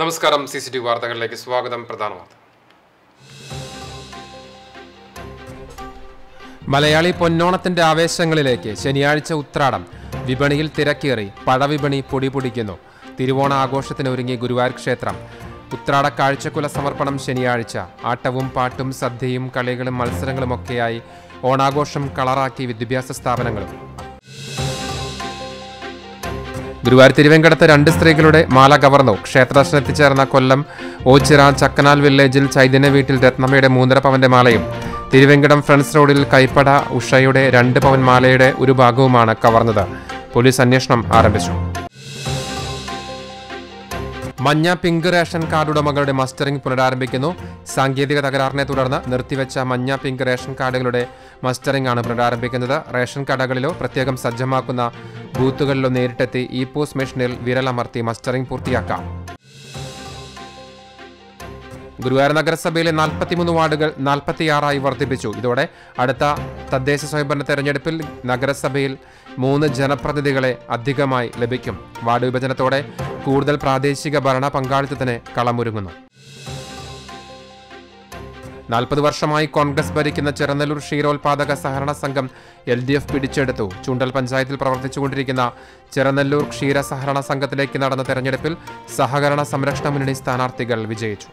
നമസ്കാരം C C T വാർത്തകളിലേക്ക് സ്വാഗതം പ്രധാന വാർത്ത. മലയാളി പൊന്നോണത്തിന്റെ ആവേശങ്ങളിലേക്ക് ശനിയാഴ്ച ഉത്രാടം. വിപണിയിൽ തിരക്കേറി പഴവിപണി പൊടിപൊടിക്കുന്നു. തിരുവോണ ആഘോഷത്തിന് ഒരുങ്ങി ഗുരുവായൂർ ക്ഷേത്രം. ഉത്രാട കാഴ്ചക്കുല സമർപ്പണം ശനിയാഴ്ച. ആട്ടവും പാട്ടും സദ്യയും കളികളും മത്സരങ്ങളുമൊക്കെയായി ഓണാഘോഷം കളറാക്കി വിദ്യാഭ്യാസ സ്ഥാപനങ്ങളും. ഗുരുവായൂർ തിരുവെങ്കടത്ത് രണ്ട് സ്ത്രീകളുടെ മാല കവർന്നു. ക്ഷേത്രദർശനത്തിച്ചേർന്ന കൊല്ലം ഓച്ചിറ ചക്കനാൽ വില്ലേജിൽ ചൈതന്യ വീട്ടിൽ രത്നമ്മയുടെ മൂന്നര പവന്റെ മാലയും. തിരുവെങ്കടം ഫ്രണ്ട്സ് റോഡിൽ കൈപ്പട ഉഷയുടെ രണ്ട് പവൻ മാലയുടെ ഒരു ഭാഗവുമാണ് കവർന്നത്. പോലീസ് അന്വേഷണം ആരംഭിച്ചു. മഞ്ഞ പിങ്ക് റേഷൻ കാർഡ് ഉടമകളുടെ മസ്റ്ററിംഗ് പുനരാരംഭിക്കുന്നു. സാങ്കേതിക തകരാറിനെ തുടർന്ന് നിർത്തിവെച്ച മഞ്ഞ പിങ്ക് റേഷൻ കാർഡുകളുടെ മസ്റ്ററിംഗ് ആണ് പുനരാരംഭിക്കുന്നത്. റേഷൻ കടകളിലോ പ്രത്യേകം സജ്ജമാക്കുന്ന ബൂത്തുകളിലോ നേരിട്ടെത്തി ഇ പോസ് മെഷീനിൽ വിരലമർത്തി മസ്റ്ററിംഗ് പൂർത്തിയാക്കാം. ഗുരുവായൂർ നഗരസഭയിലെ നാൽപ്പത്തിമൂന്ന് വാർഡുകൾ നാൽപ്പത്തിയാറായി വർദ്ധിപ്പിച്ചു. ഇതോടെ അടുത്ത തദ്ദേശ സ്വയംഭരണ തെരഞ്ഞെടുപ്പിൽ നഗരസഭയിൽ മൂന്ന് ജനപ്രതിനിധികളെ അധികമായി ലഭിക്കും. വാർഡ് വിഭജനത്തോടെ കൂടുതൽ പ്രാദേശിക ഭരണ പങ്കാളിത്തത്തിന് കളമൊരുങ്ങുന്നു. നാൽപ്പത് വർഷമായി കോൺഗ്രസ് ഭരിക്കുന്ന ചെറുനല്ലൂർ ക്ഷീരോത്പാദക സഹകരണ സംഘം എൽ ഡി എഫ് പിടിച്ചെടുത്തു. ചൂണ്ടൽ പഞ്ചായത്തിൽ പ്രവർത്തിച്ചുകൊണ്ടിരിക്കുന്ന ചെറുനല്ലൂർ ക്ഷീര സഹകരണ സംഘത്തിലേക്ക് നടന്ന തെരഞ്ഞെടുപ്പിൽ സഹകരണ സംരക്ഷണ മുന്നണി സ്ഥാനാർത്ഥികൾ വിജയിച്ചു.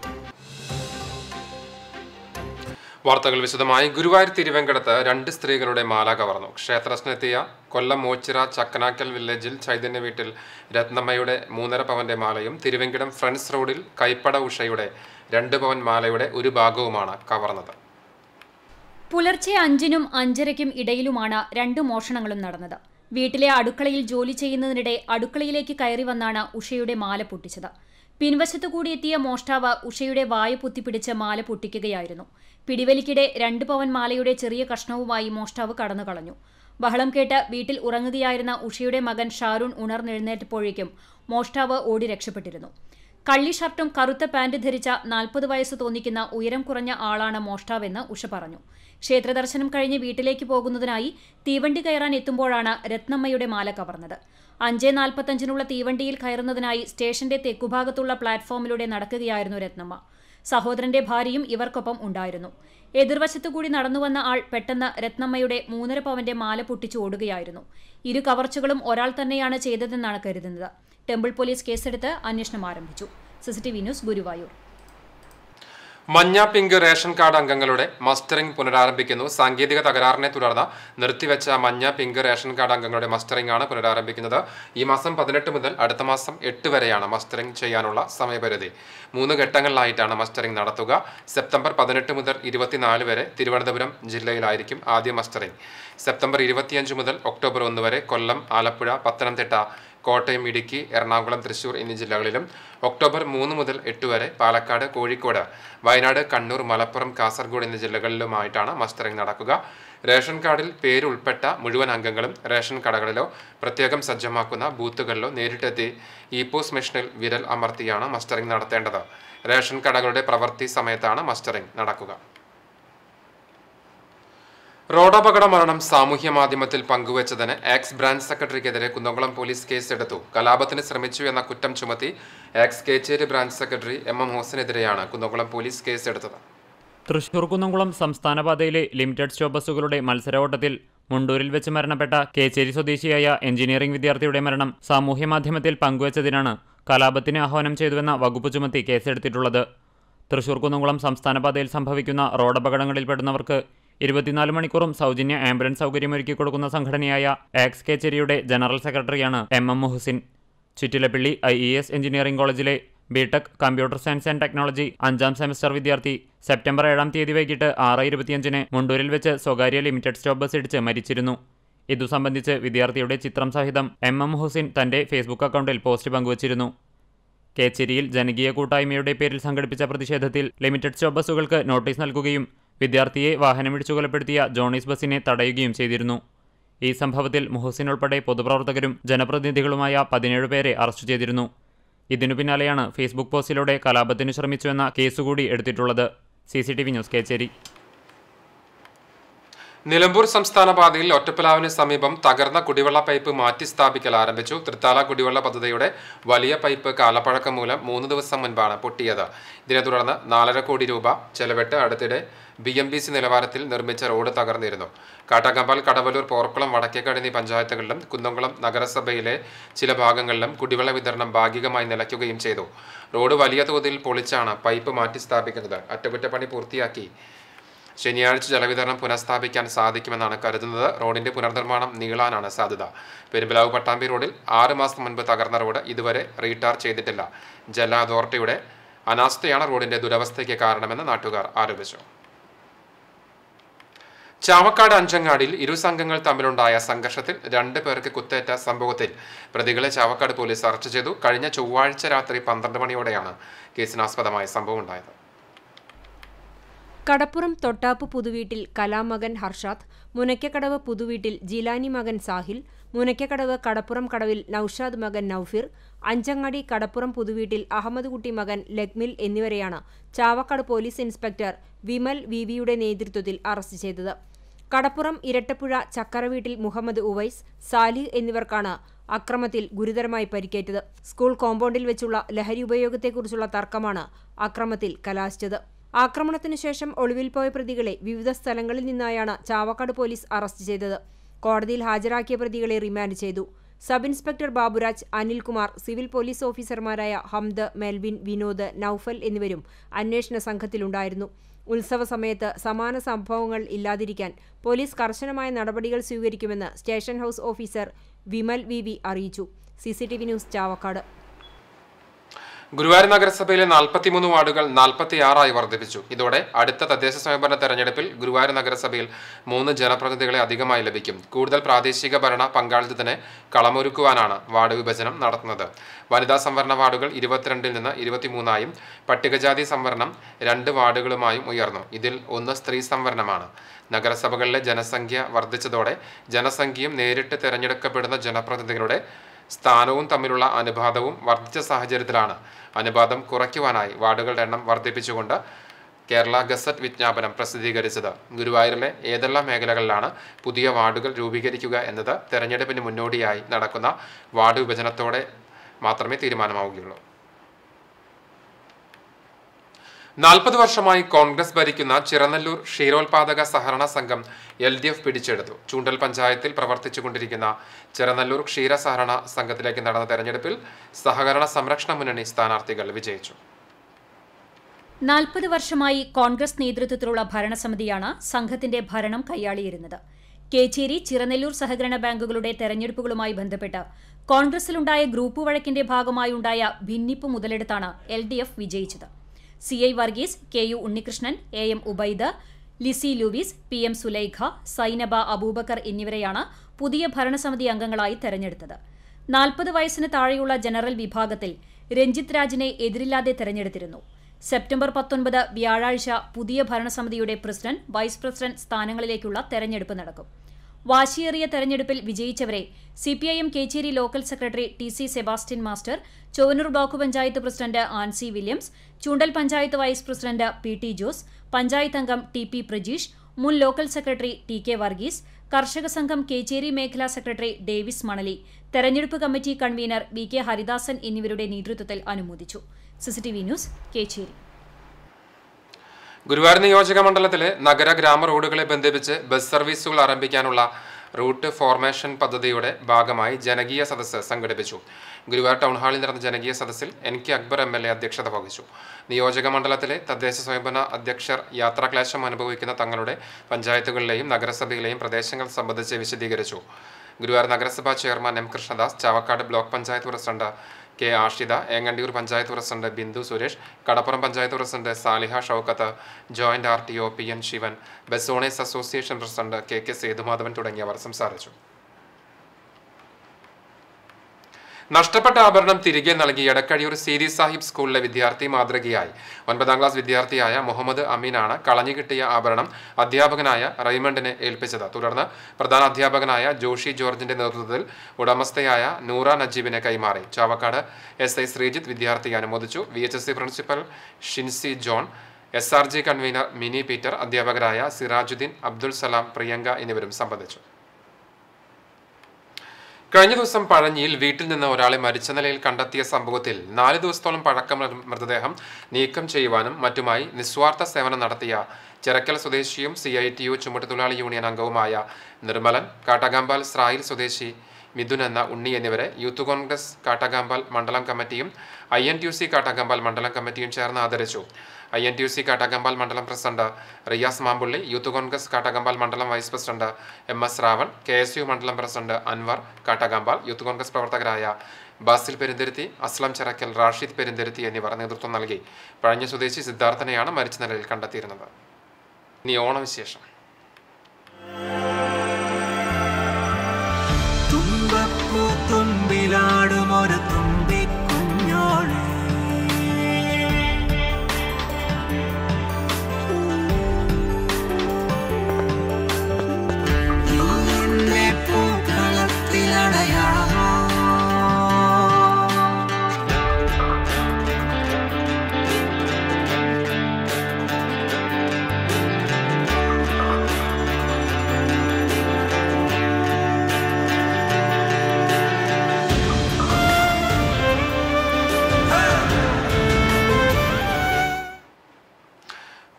വാർത്തകൾ വിശദമായി. ഗുരുവായൂർ തിരുവെങ്കടത്ത് രണ്ട് സ്ത്രീകളുടെ മാല കവർന്നു. ക്ഷേത്രസ്നെത്തിയ കൊല്ലം മോച്ചിറ ചക്കനാക്കൽ വില്ലേജിൽ ചൈതന്യ വീട്ടിൽ രത്നമ്മയുടെ മൂന്നര പവന്റെ മാലയും തിരുവെങ്കിടം ഫ്രണ്ട്സ് റോഡിൽ കൈപ്പട ഉഷയുടെ രണ്ട് പവൻ മാലയുടെ ഒരു ഭാഗവുമാണ് കവർന്നത്. പുലർച്ചെ അഞ്ചിനും അഞ്ചരയ്ക്കും ഇടയിലുമാണ് രണ്ട് മോഷണങ്ങളും നടന്നത്. വീട്ടിലെ അടുക്കളയിൽ ജോലി ചെയ്യുന്നതിനിടെ അടുക്കളയിലേക്ക് കയറി വന്നാണ് ഉഷയുടെ മാല പൊട്ടിച്ചത്. പിൻവശത്തു കൂടി എത്തിയ മോഷ്ടാവ് ഉഷയുടെ വായ പൊത്തിപ്പിടിച്ച് മാല പൊട്ടിക്കുകയായിരുന്നു. പിടിവലിക്കിടെ രണ്ട് പവൻ മാലയുടെ ചെറിയ കഷ്ണവുമായി മോഷ്ടാവ് കടന്നു കളഞ്ഞു. ബഹളം കേട്ട് വീട്ടിൽ ഉറങ്ങുകയായിരുന്ന ഉഷയുടെ മകൻ ഷാരൂൺ ഉണർന്നെഴുന്നേറ്റപ്പോഴേക്കും മോഷ്ടാവ് ഓടി രക്ഷപ്പെട്ടിരുന്നു. കള്ളി ഷർട്ടും കറുത്ത പാന്റ് ധരിച്ച നാൽപ്പത് വയസ്സ് തോന്നിക്കുന്ന ഉയരം കുറഞ്ഞ ആളാണ് മോഷ്ടാവെന്ന് ഉഷ പറഞ്ഞു. ക്ഷേത്രദർശനം കഴിഞ്ഞ് വീട്ടിലേക്ക് പോകുന്നതിനായി തീവണ്ടി കയറാൻ എത്തുമ്പോഴാണ് രത്നമ്മയുടെ മാല കവർന്നത്. അഞ്ച് നാൽപ്പത്തഞ്ചിനുള്ള തീവണ്ടിയിൽ കയറുന്നതിനായി സ്റ്റേഷന്റെ തെക്കുഭാഗത്തുള്ള പ്ലാറ്റ്ഫോമിലൂടെ നടക്കുകയായിരുന്നു രത്നമ്മ. സഹോദരന്റെ ഭാര്യയും ഇവർക്കൊപ്പം ഉണ്ടായിരുന്നു. എതിർവശത്തുകൂടി നടന്നുവന്ന ആൾ പെട്ടെന്ന് രത്നമ്മയുടെ മൂന്നര പവന്റെ മാല പൊട്ടിച്ചു ഓടുകയായിരുന്നു. ഇരു കവർച്ചകളും ഒരാൾ തന്നെയാണ് ചെയ്തതെന്നാണ് കരുതുന്നത്. ടെമ്പിൾ പോലീസ് കേസെടുത്ത് അന്വേഷണം ആരംഭിച്ചു. CCTV news Guruvayur. മഞ്ഞ പിങ്ക് റേഷൻ കാർഡ് അംഗങ്ങളുടെ മസ്റ്ററിംഗ് പുനരാരംഭിക്കുന്നു. സാങ്കേതിക തകരാറിനെ തുടർന്ന് നിർത്തിവെച്ച മഞ്ഞ പിങ്ക് റേഷൻ കാർഡ് അംഗങ്ങളുടെ മസ്റ്ററിംഗ് ആണ് പുനരാരംഭിക്കുന്നത്. ഈ മാസം പതിനെട്ട് മുതൽ അടുത്ത മാസം എട്ട് വരെയാണ് മസ്റ്ററിംഗ് ചെയ്യാനുള്ള സമയപരിധി. മൂന്ന് ഘട്ടങ്ങളിലായിട്ടാണ് മസ്റ്ററിംഗ് നടത്തുക. സെപ്റ്റംബർ പതിനെട്ട് മുതൽ ഇരുപത്തിനാല് വരെ തിരുവനന്തപുരം ജില്ലയിലായിരിക്കും ആദ്യ മസ്റ്ററിംഗ്. സെപ്റ്റംബർ ഇരുപത്തിയഞ്ച് മുതൽ ഒക്ടോബർ ഒന്ന് വരെ കൊല്ലം ആലപ്പുഴ പത്തനംതിട്ട കോട്ടയം ഇടുക്കി എറണാകുളം തൃശൂർ എന്നീ ജില്ലകളിലും ഒക്ടോബർ മൂന്ന് മുതൽ എട്ട് വരെ പാലക്കാട് കോഴിക്കോട് വയനാട് കണ്ണൂർ മലപ്പുറം കാസർഗോഡ് എന്നീ ജില്ലകളിലുമായിട്ടാണ് മസ്റ്ററിംഗ് നടക്കുക. റേഷൻ കാർഡിൽ പേരുൾപ്പെട്ട മുഴുവൻ അംഗങ്ങളും റേഷൻ കടകളിലോ പ്രത്യേകം സജ്ജമാക്കുന്ന ബൂത്തുകളിലോ നേരിട്ടെത്തി ഇ പോസ് മെഷീനിൽ വിരൽ അമർത്തിയാണ് മസ്റ്ററിംഗ് നടത്തേണ്ടത്. റേഷൻ കടകളുടെ പ്രവൃത്തി സമയത്താണ് മസ്റ്ററിംഗ് നടക്കുക. റോഡപകട മരണം സാമൂഹ്യ മാധ്യമത്തിൽ പങ്കുവച്ചതിന് എക്സ് ബ്രാഞ്ച് സെക്രട്ടറിക്കെതിരെ കുന്നംകുളം പോലീസ് കേസെടുത്തു. കലാപത്തിന് ശ്രമിച്ചു എന്ന കുറ്റം ചുമത്തി ex Kecheri branch secretary M M ഹോസനെതിരെയാണ് Kunnamkulam police കേസെടുത്തത്. തൃശൂർ കുന്നംകുളം സംസ്ഥാനപാതയിലെ ലിമിറ്റഡ് സ്റ്റോബസുകളുടെ ബസ്സുകളുടെ മത്സരഓട്ടത്തിൽ മുണ്ടൂരിൽ വെച്ച് മരണപ്പെട്ട കേച്ചേരി സ്വദേശിയായ എഞ്ചിനീയറിംഗ് വിദ്യാർത്ഥിയുടെ മരണം സാമൂഹ്യ മാധ്യമത്തിൽ പങ്കുവച്ചതിനാണ് കലാപത്തിന് ആഹ്വാനം ചെയ്തുവെന്ന വകുപ്പ് ചുമത്തി കേസെടുത്തിട്ടുള്ളത്. തൃശൂർ കുന്നംകുളം സംസ്ഥാനപാതയിൽ സംഭവിക്കുന്ന റോഡപകടങ്ങളിൽപ്പെടുന്നവർക്ക് ഇരുപത്തിനാല് മണിക്കൂറും സൗജന്യ ആംബുലൻസ് സൗകര്യമൊരുക്കി കൊടുക്കുന്ന സംഘടനയായ ആക്സ് കേച്ചേരിയുടെ ജനറൽ സെക്രട്ടറിയാണ് M M Muhsin. Chuttilappilly I E S engineering കോളേജിലെ BTech computer science and technology അഞ്ചാം സെമസ്റ്റർ വിദ്യാർത്ഥി സെപ്റ്റംബർ ഏഴാം തീയതി വൈകിട്ട് ആറ് ഇരുപത്തിയഞ്ചിന് മുണ്ടൂരിൽ വെച്ച് സ്വകാര്യ ലിമിറ്റഡ് സ്റ്റോപ്പ് ബസ് ഇടിച്ച് മരിച്ചിരുന്നു. ഇതു സംബന്ധിച്ച് വിദ്യാർത്ഥിയുടെ ചിത്രം സഹിതം എം എം ഹുസിൻ തന്റെ ഫേസ്ബുക്ക് അക്കൗണ്ടിൽ പോസ്റ്റ് പങ്കുവച്ചിരുന്നു. കേച്ചേരിയിൽ ജനകീയ കൂട്ടായ്മയുടെ പേരിൽ സംഘടിപ്പിച്ച പ്രതിഷേധത്തിൽ ലിമിറ്റഡ് സ്റ്റോപ്പ് ബസ്സുകൾക്ക് നോട്ടീസ് നൽകുകയും വിദ്യാർത്ഥിയെ വാഹനമിടിച്ചു കൊലപ്പെടുത്തിയ ജോണീസ് ബസിനെ തടയുകയും ചെയ്തിരുന്നു. ഈ സംഭവത്തിൽ മുഹസിൻ ഉൾപ്പെടെ പൊതുപ്രവർത്തകരും ജനപ്രതിനിധികളുമായ പതിനേഴ് പേരെ അറസ്റ്റ് ചെയ്തിരുന്നു. ഇതിനു പിന്നാലെയാണ് ഫേസ്ബുക്ക് പോസ്റ്റിലൂടെ കലാപത്തിന് ശ്രമിച്ചുവെന്ന കേസുകൂടി എടുത്തിട്ടുള്ളത്. C C T V news Kecheri. Nilambur സംസ്ഥാന പാതയിൽ ഒറ്റപ്പിലാവിന് സമീപം തകർന്ന കുടിവെള്ള പൈപ്പ് മാറ്റി സ്ഥാപിക്കൽ ആരംഭിച്ചു. തൃത്താല കുടിവെള്ള പദ്ധതിയുടെ വലിയ പൈപ്പ് കാലപ്പഴക്കം മൂലം മൂന്ന് ദിവസം മുൻപാണ് പൊട്ടിയത്. ഇതിനെ തുടർന്ന് നാലര കോടി രൂപ ചെലവിട്ട് അടുത്തിടെ ബി എം ബി സി നിലവാരത്തിൽ നിർമ്മിച്ച റോഡ് തകർന്നിരുന്നു. കാട്ടാക്കമ്പാൽ കടവലൂർ പോർക്കുളം വടക്കേക്കടനി പഞ്ചായത്തുകളിലും കുന്നംകുളം നഗരസഭയിലെ ചില ഭാഗങ്ങളിലും കുടിവെള്ള വിതരണം ഭാഗികമായി നിലയ്ക്കുകയും ചെയ്തു. റോഡ് വലിയ തോതിൽ പൊളിച്ചാണ് പൈപ്പ് മാറ്റി സ്ഥാപിക്കുന്നത്. അറ്റകുറ്റപ്പണി പൂർത്തിയാക്കി ശനിയാഴ്ച ജലവിതരണം പുനഃസ്ഥാപിക്കാൻ സാധിക്കുമെന്നാണ് കരുതുന്നത്. റോഡിന്റെ പുനർനിർമ്മാണം നീളാനാണ് സാധ്യത. പെരുമ്പലാവ് പട്ടാമ്പി റോഡിൽ ആറ് മാസം മുൻപ് തകർന്ന റോഡ് ഇതുവരെ റീടാർ ചെയ്തിട്ടില്ല. ജല അതോറിറ്റിയുടെ അനാസ്ഥയാണ് റോഡിന്റെ ദുരവസ്ഥയ്ക്ക് കാരണമെന്ന് നാട്ടുകാർ ആരോപിച്ചു. ചാവക്കാട് അഞ്ചങ്ങാടിൽ ഇരു സംഘങ്ങൾ തമ്മിലുണ്ടായ സംഘർഷത്തിൽ രണ്ട് പേർക്ക് കുത്തേറ്റ സംഭവത്തിൽ പ്രതികളെ ചാവക്കാട് പോലീസ് അറസ്റ്റ് ചെയ്തു. കഴിഞ്ഞ ചൊവ്വാഴ്ച രാത്രി പന്ത്രണ്ട് മണിയോടെയാണ് കേസിനാസ്പദമായ സംഭവം ഉണ്ടായത് കടപ്പുറം തൊട്ടാപ്പ് പുതുവീട്ടിൽ കലാമകൻ ഹർഷാദ് മുനയ്ക്കക്കടവ് പുതുവീട്ടിൽ ജിലാനി മകൻ സാഹിൽ മുനയ്ക്കക്കടവ് കടപ്പുറം കടവിൽ നൌഷാദ് മകൻ നൌഫിർ അഞ്ചങ്ങാടി കടപ്പുറം പുതുവീട്ടിൽ അഹമ്മദ് കുട്ടി മകൻ ലഗ്മിൽ എന്നിവരെയാണ് Chavakkad police inspector Vimal V വിയുടെ നേതൃത്വത്തിൽ അറസ്റ്റ് ചെയ്തത്. കടപ്പുറം ഇരട്ടപ്പുഴ ചക്കരവീട്ടിൽ മുഹമ്മദ് ഉവൈസ് സാലിഹ് എന്നിവർക്കാണ് അക്രമത്തിൽ ഗുരുതരമായി പരിക്കേറ്റത്. സ്കൂൾ കോമ്പൗണ്ടിൽ വെച്ചുള്ള ലഹരി ഉപയോഗത്തെക്കുറിച്ചുള്ള തർക്കമാണ് അക്രമത്തിൽ കലാശിച്ചത്. ആക്രമണത്തിനു ശേഷം ഒളിവിൽ പോയ പ്രതികളെ വിവിധ സ്ഥലങ്ങളിൽ നിന്നായാണ് ചാവക്കാട് പോലീസ് അറസ്റ്റ് ചെയ്തത്. കോടതിയിൽ ഹാജരാക്കിയ പ്രതികളെ റിമാൻഡ് ചെയ്തു. Sub inspector Baburaj Anilkumar civil police ഓഫീസർമാരായ ഹംദ് മെൽവിൻ വിനോദ് നൌഫൽ എന്നിവരും അന്വേഷണ സംഘത്തിലുണ്ടായിരുന്നു. ഉത്സവ സമയത്ത് സമാന സംഭവങ്ങൾ ഇല്ലാതിരിക്കാൻ പോലീസ് കർശനമായ നടപടികൾ സ്വീകരിക്കുമെന്ന് station house officer Vimal V അറിയിച്ചു. CCTV news Chavakkad. ഗുരുവായൂർ നഗരസഭയിലെ നാൽപ്പത്തിമൂന്ന് വാർഡുകൾ നാൽപ്പത്തിയാറായി വർദ്ധിപ്പിച്ചു. ഇതോടെ അടുത്ത തദ്ദേശ സ്വയംഭരണ തെരഞ്ഞെടുപ്പിൽ ഗുരുവായൂർ നഗരസഭയിൽ മൂന്ന് ജനപ്രതിനിധികളെ അധികമായി ലഭിക്കും. കൂടുതൽ പ്രാദേശിക ഭരണ പങ്കാളിത്തത്തിന് കളമൊരുക്കുവാനാണ് വാർഡ് വിഭജനം നടത്തുന്നത്. വനിതാ സംവരണ വാർഡുകൾ ഇരുപത്തിരണ്ടിൽ നിന്ന് ഇരുപത്തിമൂന്നായും പട്ടികജാതി സംവരണം രണ്ട് വാർഡുകളുമായും ഉയർന്നു. ഇതിൽ ഒന്ന് സ്ത്രീ സംവരണമാണ്. നഗരസഭകളിലെ ജനസംഖ്യ വർദ്ധിച്ചതോടെ ജനസംഖ്യയും നേരിട്ട് തിരഞ്ഞെടുക്കപ്പെടുന്ന ജനപ്രതിനിധികളുടെ സ്ഥാനവും തമ്മിലുള്ള അനുപാതവും വർദ്ധിച്ച സാഹചര്യത്തിലാണ്. അനുപാതം കുറയ്ക്കുവാനായി വാർഡുകളുടെ എണ്ണം വർദ്ധിപ്പിച്ചുകൊണ്ട് കേരള ഗസറ്റ് വിജ്ഞാപനം പ്രസിദ്ധീകരിച്ചത്. ഗുരുവായൂരിലെ ഏതെല്ലാം മേഖലകളിലാണ് പുതിയ വാർഡുകൾ രൂപീകരിക്കുക എന്നത് തെരഞ്ഞെടുപ്പിന് മുന്നോടിയായി നടക്കുന്ന വാർഡ് വിഭജനത്തോടെ മാത്രമേ തീരുമാനമാവുകയുള്ളൂ. നാൽപ്പത് വർഷമായി കോൺഗ്രസ് ഭരിക്കുന്ന ചിറനല്ലൂർ ക്ഷീരോത്പാദക സഹകരണ സംഘം എൽ ഡി എഫ് പിടിച്ചെടുത്തു. ചൂണ്ടൽ പഞ്ചായത്തിൽ പ്രവർത്തിച്ചുകൊണ്ടിരിക്കുന്ന ചിറനല്ലൂർ ക്ഷീര സഹകരണ സംഘത്തിലേക്ക് നടന്ന തെരഞ്ഞെടുപ്പിൽ സഹകരണ സംരക്ഷണ മുന്നണി സ്ഥാനാർത്ഥികൾ വിജയിച്ചു. നാൽപ്പത് വർഷമായി കോൺഗ്രസ് നേതൃത്വത്തിലുള്ള ഭരണസമിതിയാണ് സംഘത്തിന്റെ ഭരണം കൈയാളിയിരുന്നത്. കേച്ചേരി ചിറനെല്ലൂർ സഹകരണ ബാങ്കുകളുടെ തെരഞ്ഞെടുപ്പുകളുമായി ബന്ധപ്പെട്ട് കോൺഗ്രസിലുണ്ടായ ഗ്രൂപ്പ് വഴക്കിന്റെ ഭാഗമായുണ്ടായ ഭിന്നിപ്പ് മുതലെടുത്താണ് എൽ ഡി എഫ് വിജയിച്ചത്. C I Varghese K U Unnikrishnan A M Ubaid Lizzy Lewis P M Sulaikha Sainaba Abubakar എന്നിവരെയാണ് പുതിയ ഭരണസമിതി അംഗങ്ങളായി തെരഞ്ഞെടുത്തത്. നാൽപ്പത് വയസ്സിന് താഴെയുള്ള ജനറൽ വിഭാഗത്തിൽ രഞ്ജിത് രാജിനെ എതിരില്ലാതെ തെരഞ്ഞെടുത്തിരുന്നു. സെപ്റ്റംബർ പത്തൊൻപത് വ്യാഴാഴ്ച പുതിയ ഭരണസമിതിയുടെ പ്രസിഡന്റ് വൈസ് പ്രസിഡന്റ് സ്ഥാനങ്ങളിലേക്കുള്ള തെരഞ്ഞെടുപ്പ് നടക്കും. വാശിയേറിയ തെരഞ്ഞെടുപ്പിൽ വിജയിച്ചവരെ CPIM Kecheri local secretary T C Sebastian master Chovannur block panchayat president Ancy Williams Choondal panchayat vice president P T Jose panchayat അംഗം ടി പി പ്രജീഷ് മുൻ local secretary T K Varghese Karshaka Sangham Kecheri മേഖലാ secretary Davis Manali തെരഞ്ഞെടുപ്പ് committee convener V K Haridasan എന്നിവരുടെ നേതൃത്വത്തിൽ അനുമോദിച്ചു. CCTV news Kecheri. Guruvayur നിയോജക മണ്ഡലത്തിലെ നഗര ഗ്രാമ റോഡുകളെ ബന്ധിപ്പിച്ച് ബസ് സർവീസുകൾ ആരംഭിക്കാനുള്ള റൂട്ട് ഫോർമേഷൻ പദ്ധതിയുടെ ഭാഗമായി ജനകീയ സദസ്സ് സംഘടിപ്പിച്ചു. ഗുരുവായൂർ ടൗൺ ഹാളിൽ നടന്ന ജനകീയ സദസ്സിൽ N K Akbar M L A അധ്യക്ഷത വഹിച്ചു. നിയോജക മണ്ഡലത്തിലെ തദ്ദേശ സ്വയംഭരണ അധ്യക്ഷർ യാത്രാക്ലേശം അനുഭവിക്കുന്ന തങ്ങളുടെ പഞ്ചായത്തുകളിലെയും നഗരസഭയിലെയും പ്രദേശങ്ങൾ സംബന്ധിച്ച് വിശദീകരിച്ചു. ഗുരുവായൂർ നഗരസഭാ chairman M Krishnadas Chavakkad block panchayat president K Ashitha Engandiyur panchayat president Bindu Suresh Kadappuram panchayat president Saliha Shoukath joint R T O P N Sivan bus owners association president K K Sethumadhavan തുടങ്ങിയവർ സംസാരിച്ചു. നഷ്ടപ്പെട്ട ആഭരണം തിരികെ നൽകി Edakkazhiyur Serie Sahib സ്കൂളിലെ വിദ്യാർത്ഥി മാതൃകയായി. ഒൻപതാം ക്ലാസ് വിദ്യാർത്ഥിയായ മുഹമ്മദ് അമീനാണ് കളഞ്ഞു കിട്ടിയ ആഭരണം അധ്യാപകനായ റൈമണ്ടിനെ ഏൽപ്പിച്ചത്. തുടർന്ന് പ്രധാന അധ്യാപകനായ ജോഷി ജോർജിന്റെ നേതൃത്വത്തിൽ ഉടമസ്ഥയായ നൂറ നജീബിനെ കൈമാറി. ചാവക്കാട് എസ് ഐ ശ്രീജിത്ത് വിദ്യാർത്ഥിയെ അനുമോദിച്ചു. V H S C principal Shincy John S R G convener Mini Peter അധ്യാപകരായ സിറാജുദ്ദീൻ അബ്ദുൾ സലാം പ്രിയങ്ക എന്നിവരും സംബന്ധിച്ചു. കഴിഞ്ഞ ദിവസം പഴഞ്ഞിയിൽ വീട്ടിൽ നിന്ന് ഒരാളെ മരിച്ച നിലയിൽ കണ്ടെത്തിയ സംഭവത്തിൽ നാല് ദിവസത്തോളം പഴക്കമുള്ള മൃതദേഹം നീക്കം ചെയ്യുവാനും മറ്റുമായി നിസ്വാർത്ഥ സേവനം നടത്തിയ ചിറക്കൽ സ്വദേശിയും സി ഐ ടി യു ചുമട്ടുതൊഴിലാളി യൂണിയൻ അംഗവുമായ നിർമ്മലൻ കാട്ടകാമ്പാൽ സ്രായിൽ സ്വദേശി മിഥുൻ എന്ന ഉണ്ണി എന്നിവരെ യൂത്ത് കോൺഗ്രസ് കാട്ടകാമ്പാൽ മണ്ഡലം കമ്മിറ്റിയും I N T U C Kattakampal മണ്ഡലം കമ്മിറ്റിയും ചേർന്ന് ആദരിച്ചു. I N T U C Kattakampal മണ്ഡലം president Riyas Mampully youth Congress Kattakampal മണ്ഡലം vice president M S Ravan K S U മണ്ഡലം president Anwar Kattakampal youth Congress പ്രവർത്തകരായ ബാസിൽ പെരുന്തിരുത്തി അസ്ലം ചിറക്കൽ റാഷിദ് പെരുന്തിരുത്തി എന്നിവർ നേതൃത്വം നൽകി. പഴഞ്ഞ സ്വദേശി സിദ്ധാർത്ഥനെയാണ് മരിച്ച നിലയിൽ കണ്ടെത്തിയിരുന്നത്. ഇനി ഓണവിശേഷം.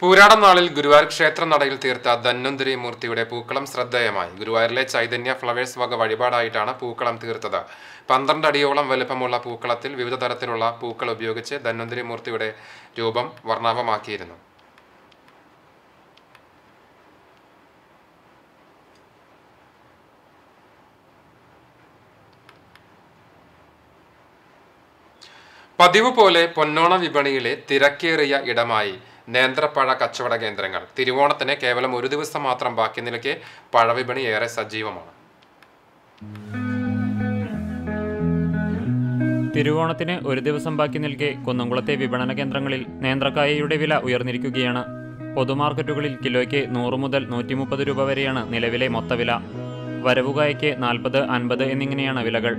പൂരാടം നാളിൽ ഗുരുവായൂർ ക്ഷേത്ര നടയിൽ തീർത്ത ധന്വന്തരി മൂർത്തിയുടെ പൂക്കളം ശ്രദ്ധേയമായി. ഗുരുവായൂരിലെ ചൈതന്യ ഫ്ലവേഴ്സ് വക വഴിപാടായിട്ടാണ് പൂക്കളം തീർത്തത്. പന്ത്രണ്ട് അടിയോളം വലുപ്പമുള്ള പൂക്കളത്തിൽ വിവിധ തരത്തിലുള്ള പൂക്കൾ ഉപയോഗിച്ച് ധന്വന്തരി മൂർത്തിയുടെ രൂപം വർണാഭമാക്കിയിരുന്നു. പതിവ് പോലെ പൊന്നോണ വിപണിയിലെ തിരക്കേറിയ ഇടമായി. നേന്ത്രപ്പഴ കച്ചവട കേന്ദ്രങ്ങൾ. തിരുവോണത്തിന് കേവലം ഒരു ദിവസം മാത്രം ബാക്കി നിലയ്ക്ക് പഴവിപണി ഏറെ സജീവമാണ്. തിരുവോണത്തിന് ഒരു ദിവസം ബാക്കി നിൽക്കെ കുന്നംകുളത്തെ വിപണന കേന്ദ്രങ്ങളിൽ നേന്ത്രക്കായയുടെ വില ഉയർന്നിരിക്കുകയാണ്. പൊതുമാർക്കറ്റുകളിൽ കിലോയ്ക്ക് നൂറ് മുതൽ നൂറ്റി മുപ്പത് രൂപ വരെയാണ് നിലവിലെ മൊത്തവില. വരവുകായയ്ക്ക് നാൽപ്പത് അൻപത് എന്നിങ്ങനെയാണ് വിലകൾ.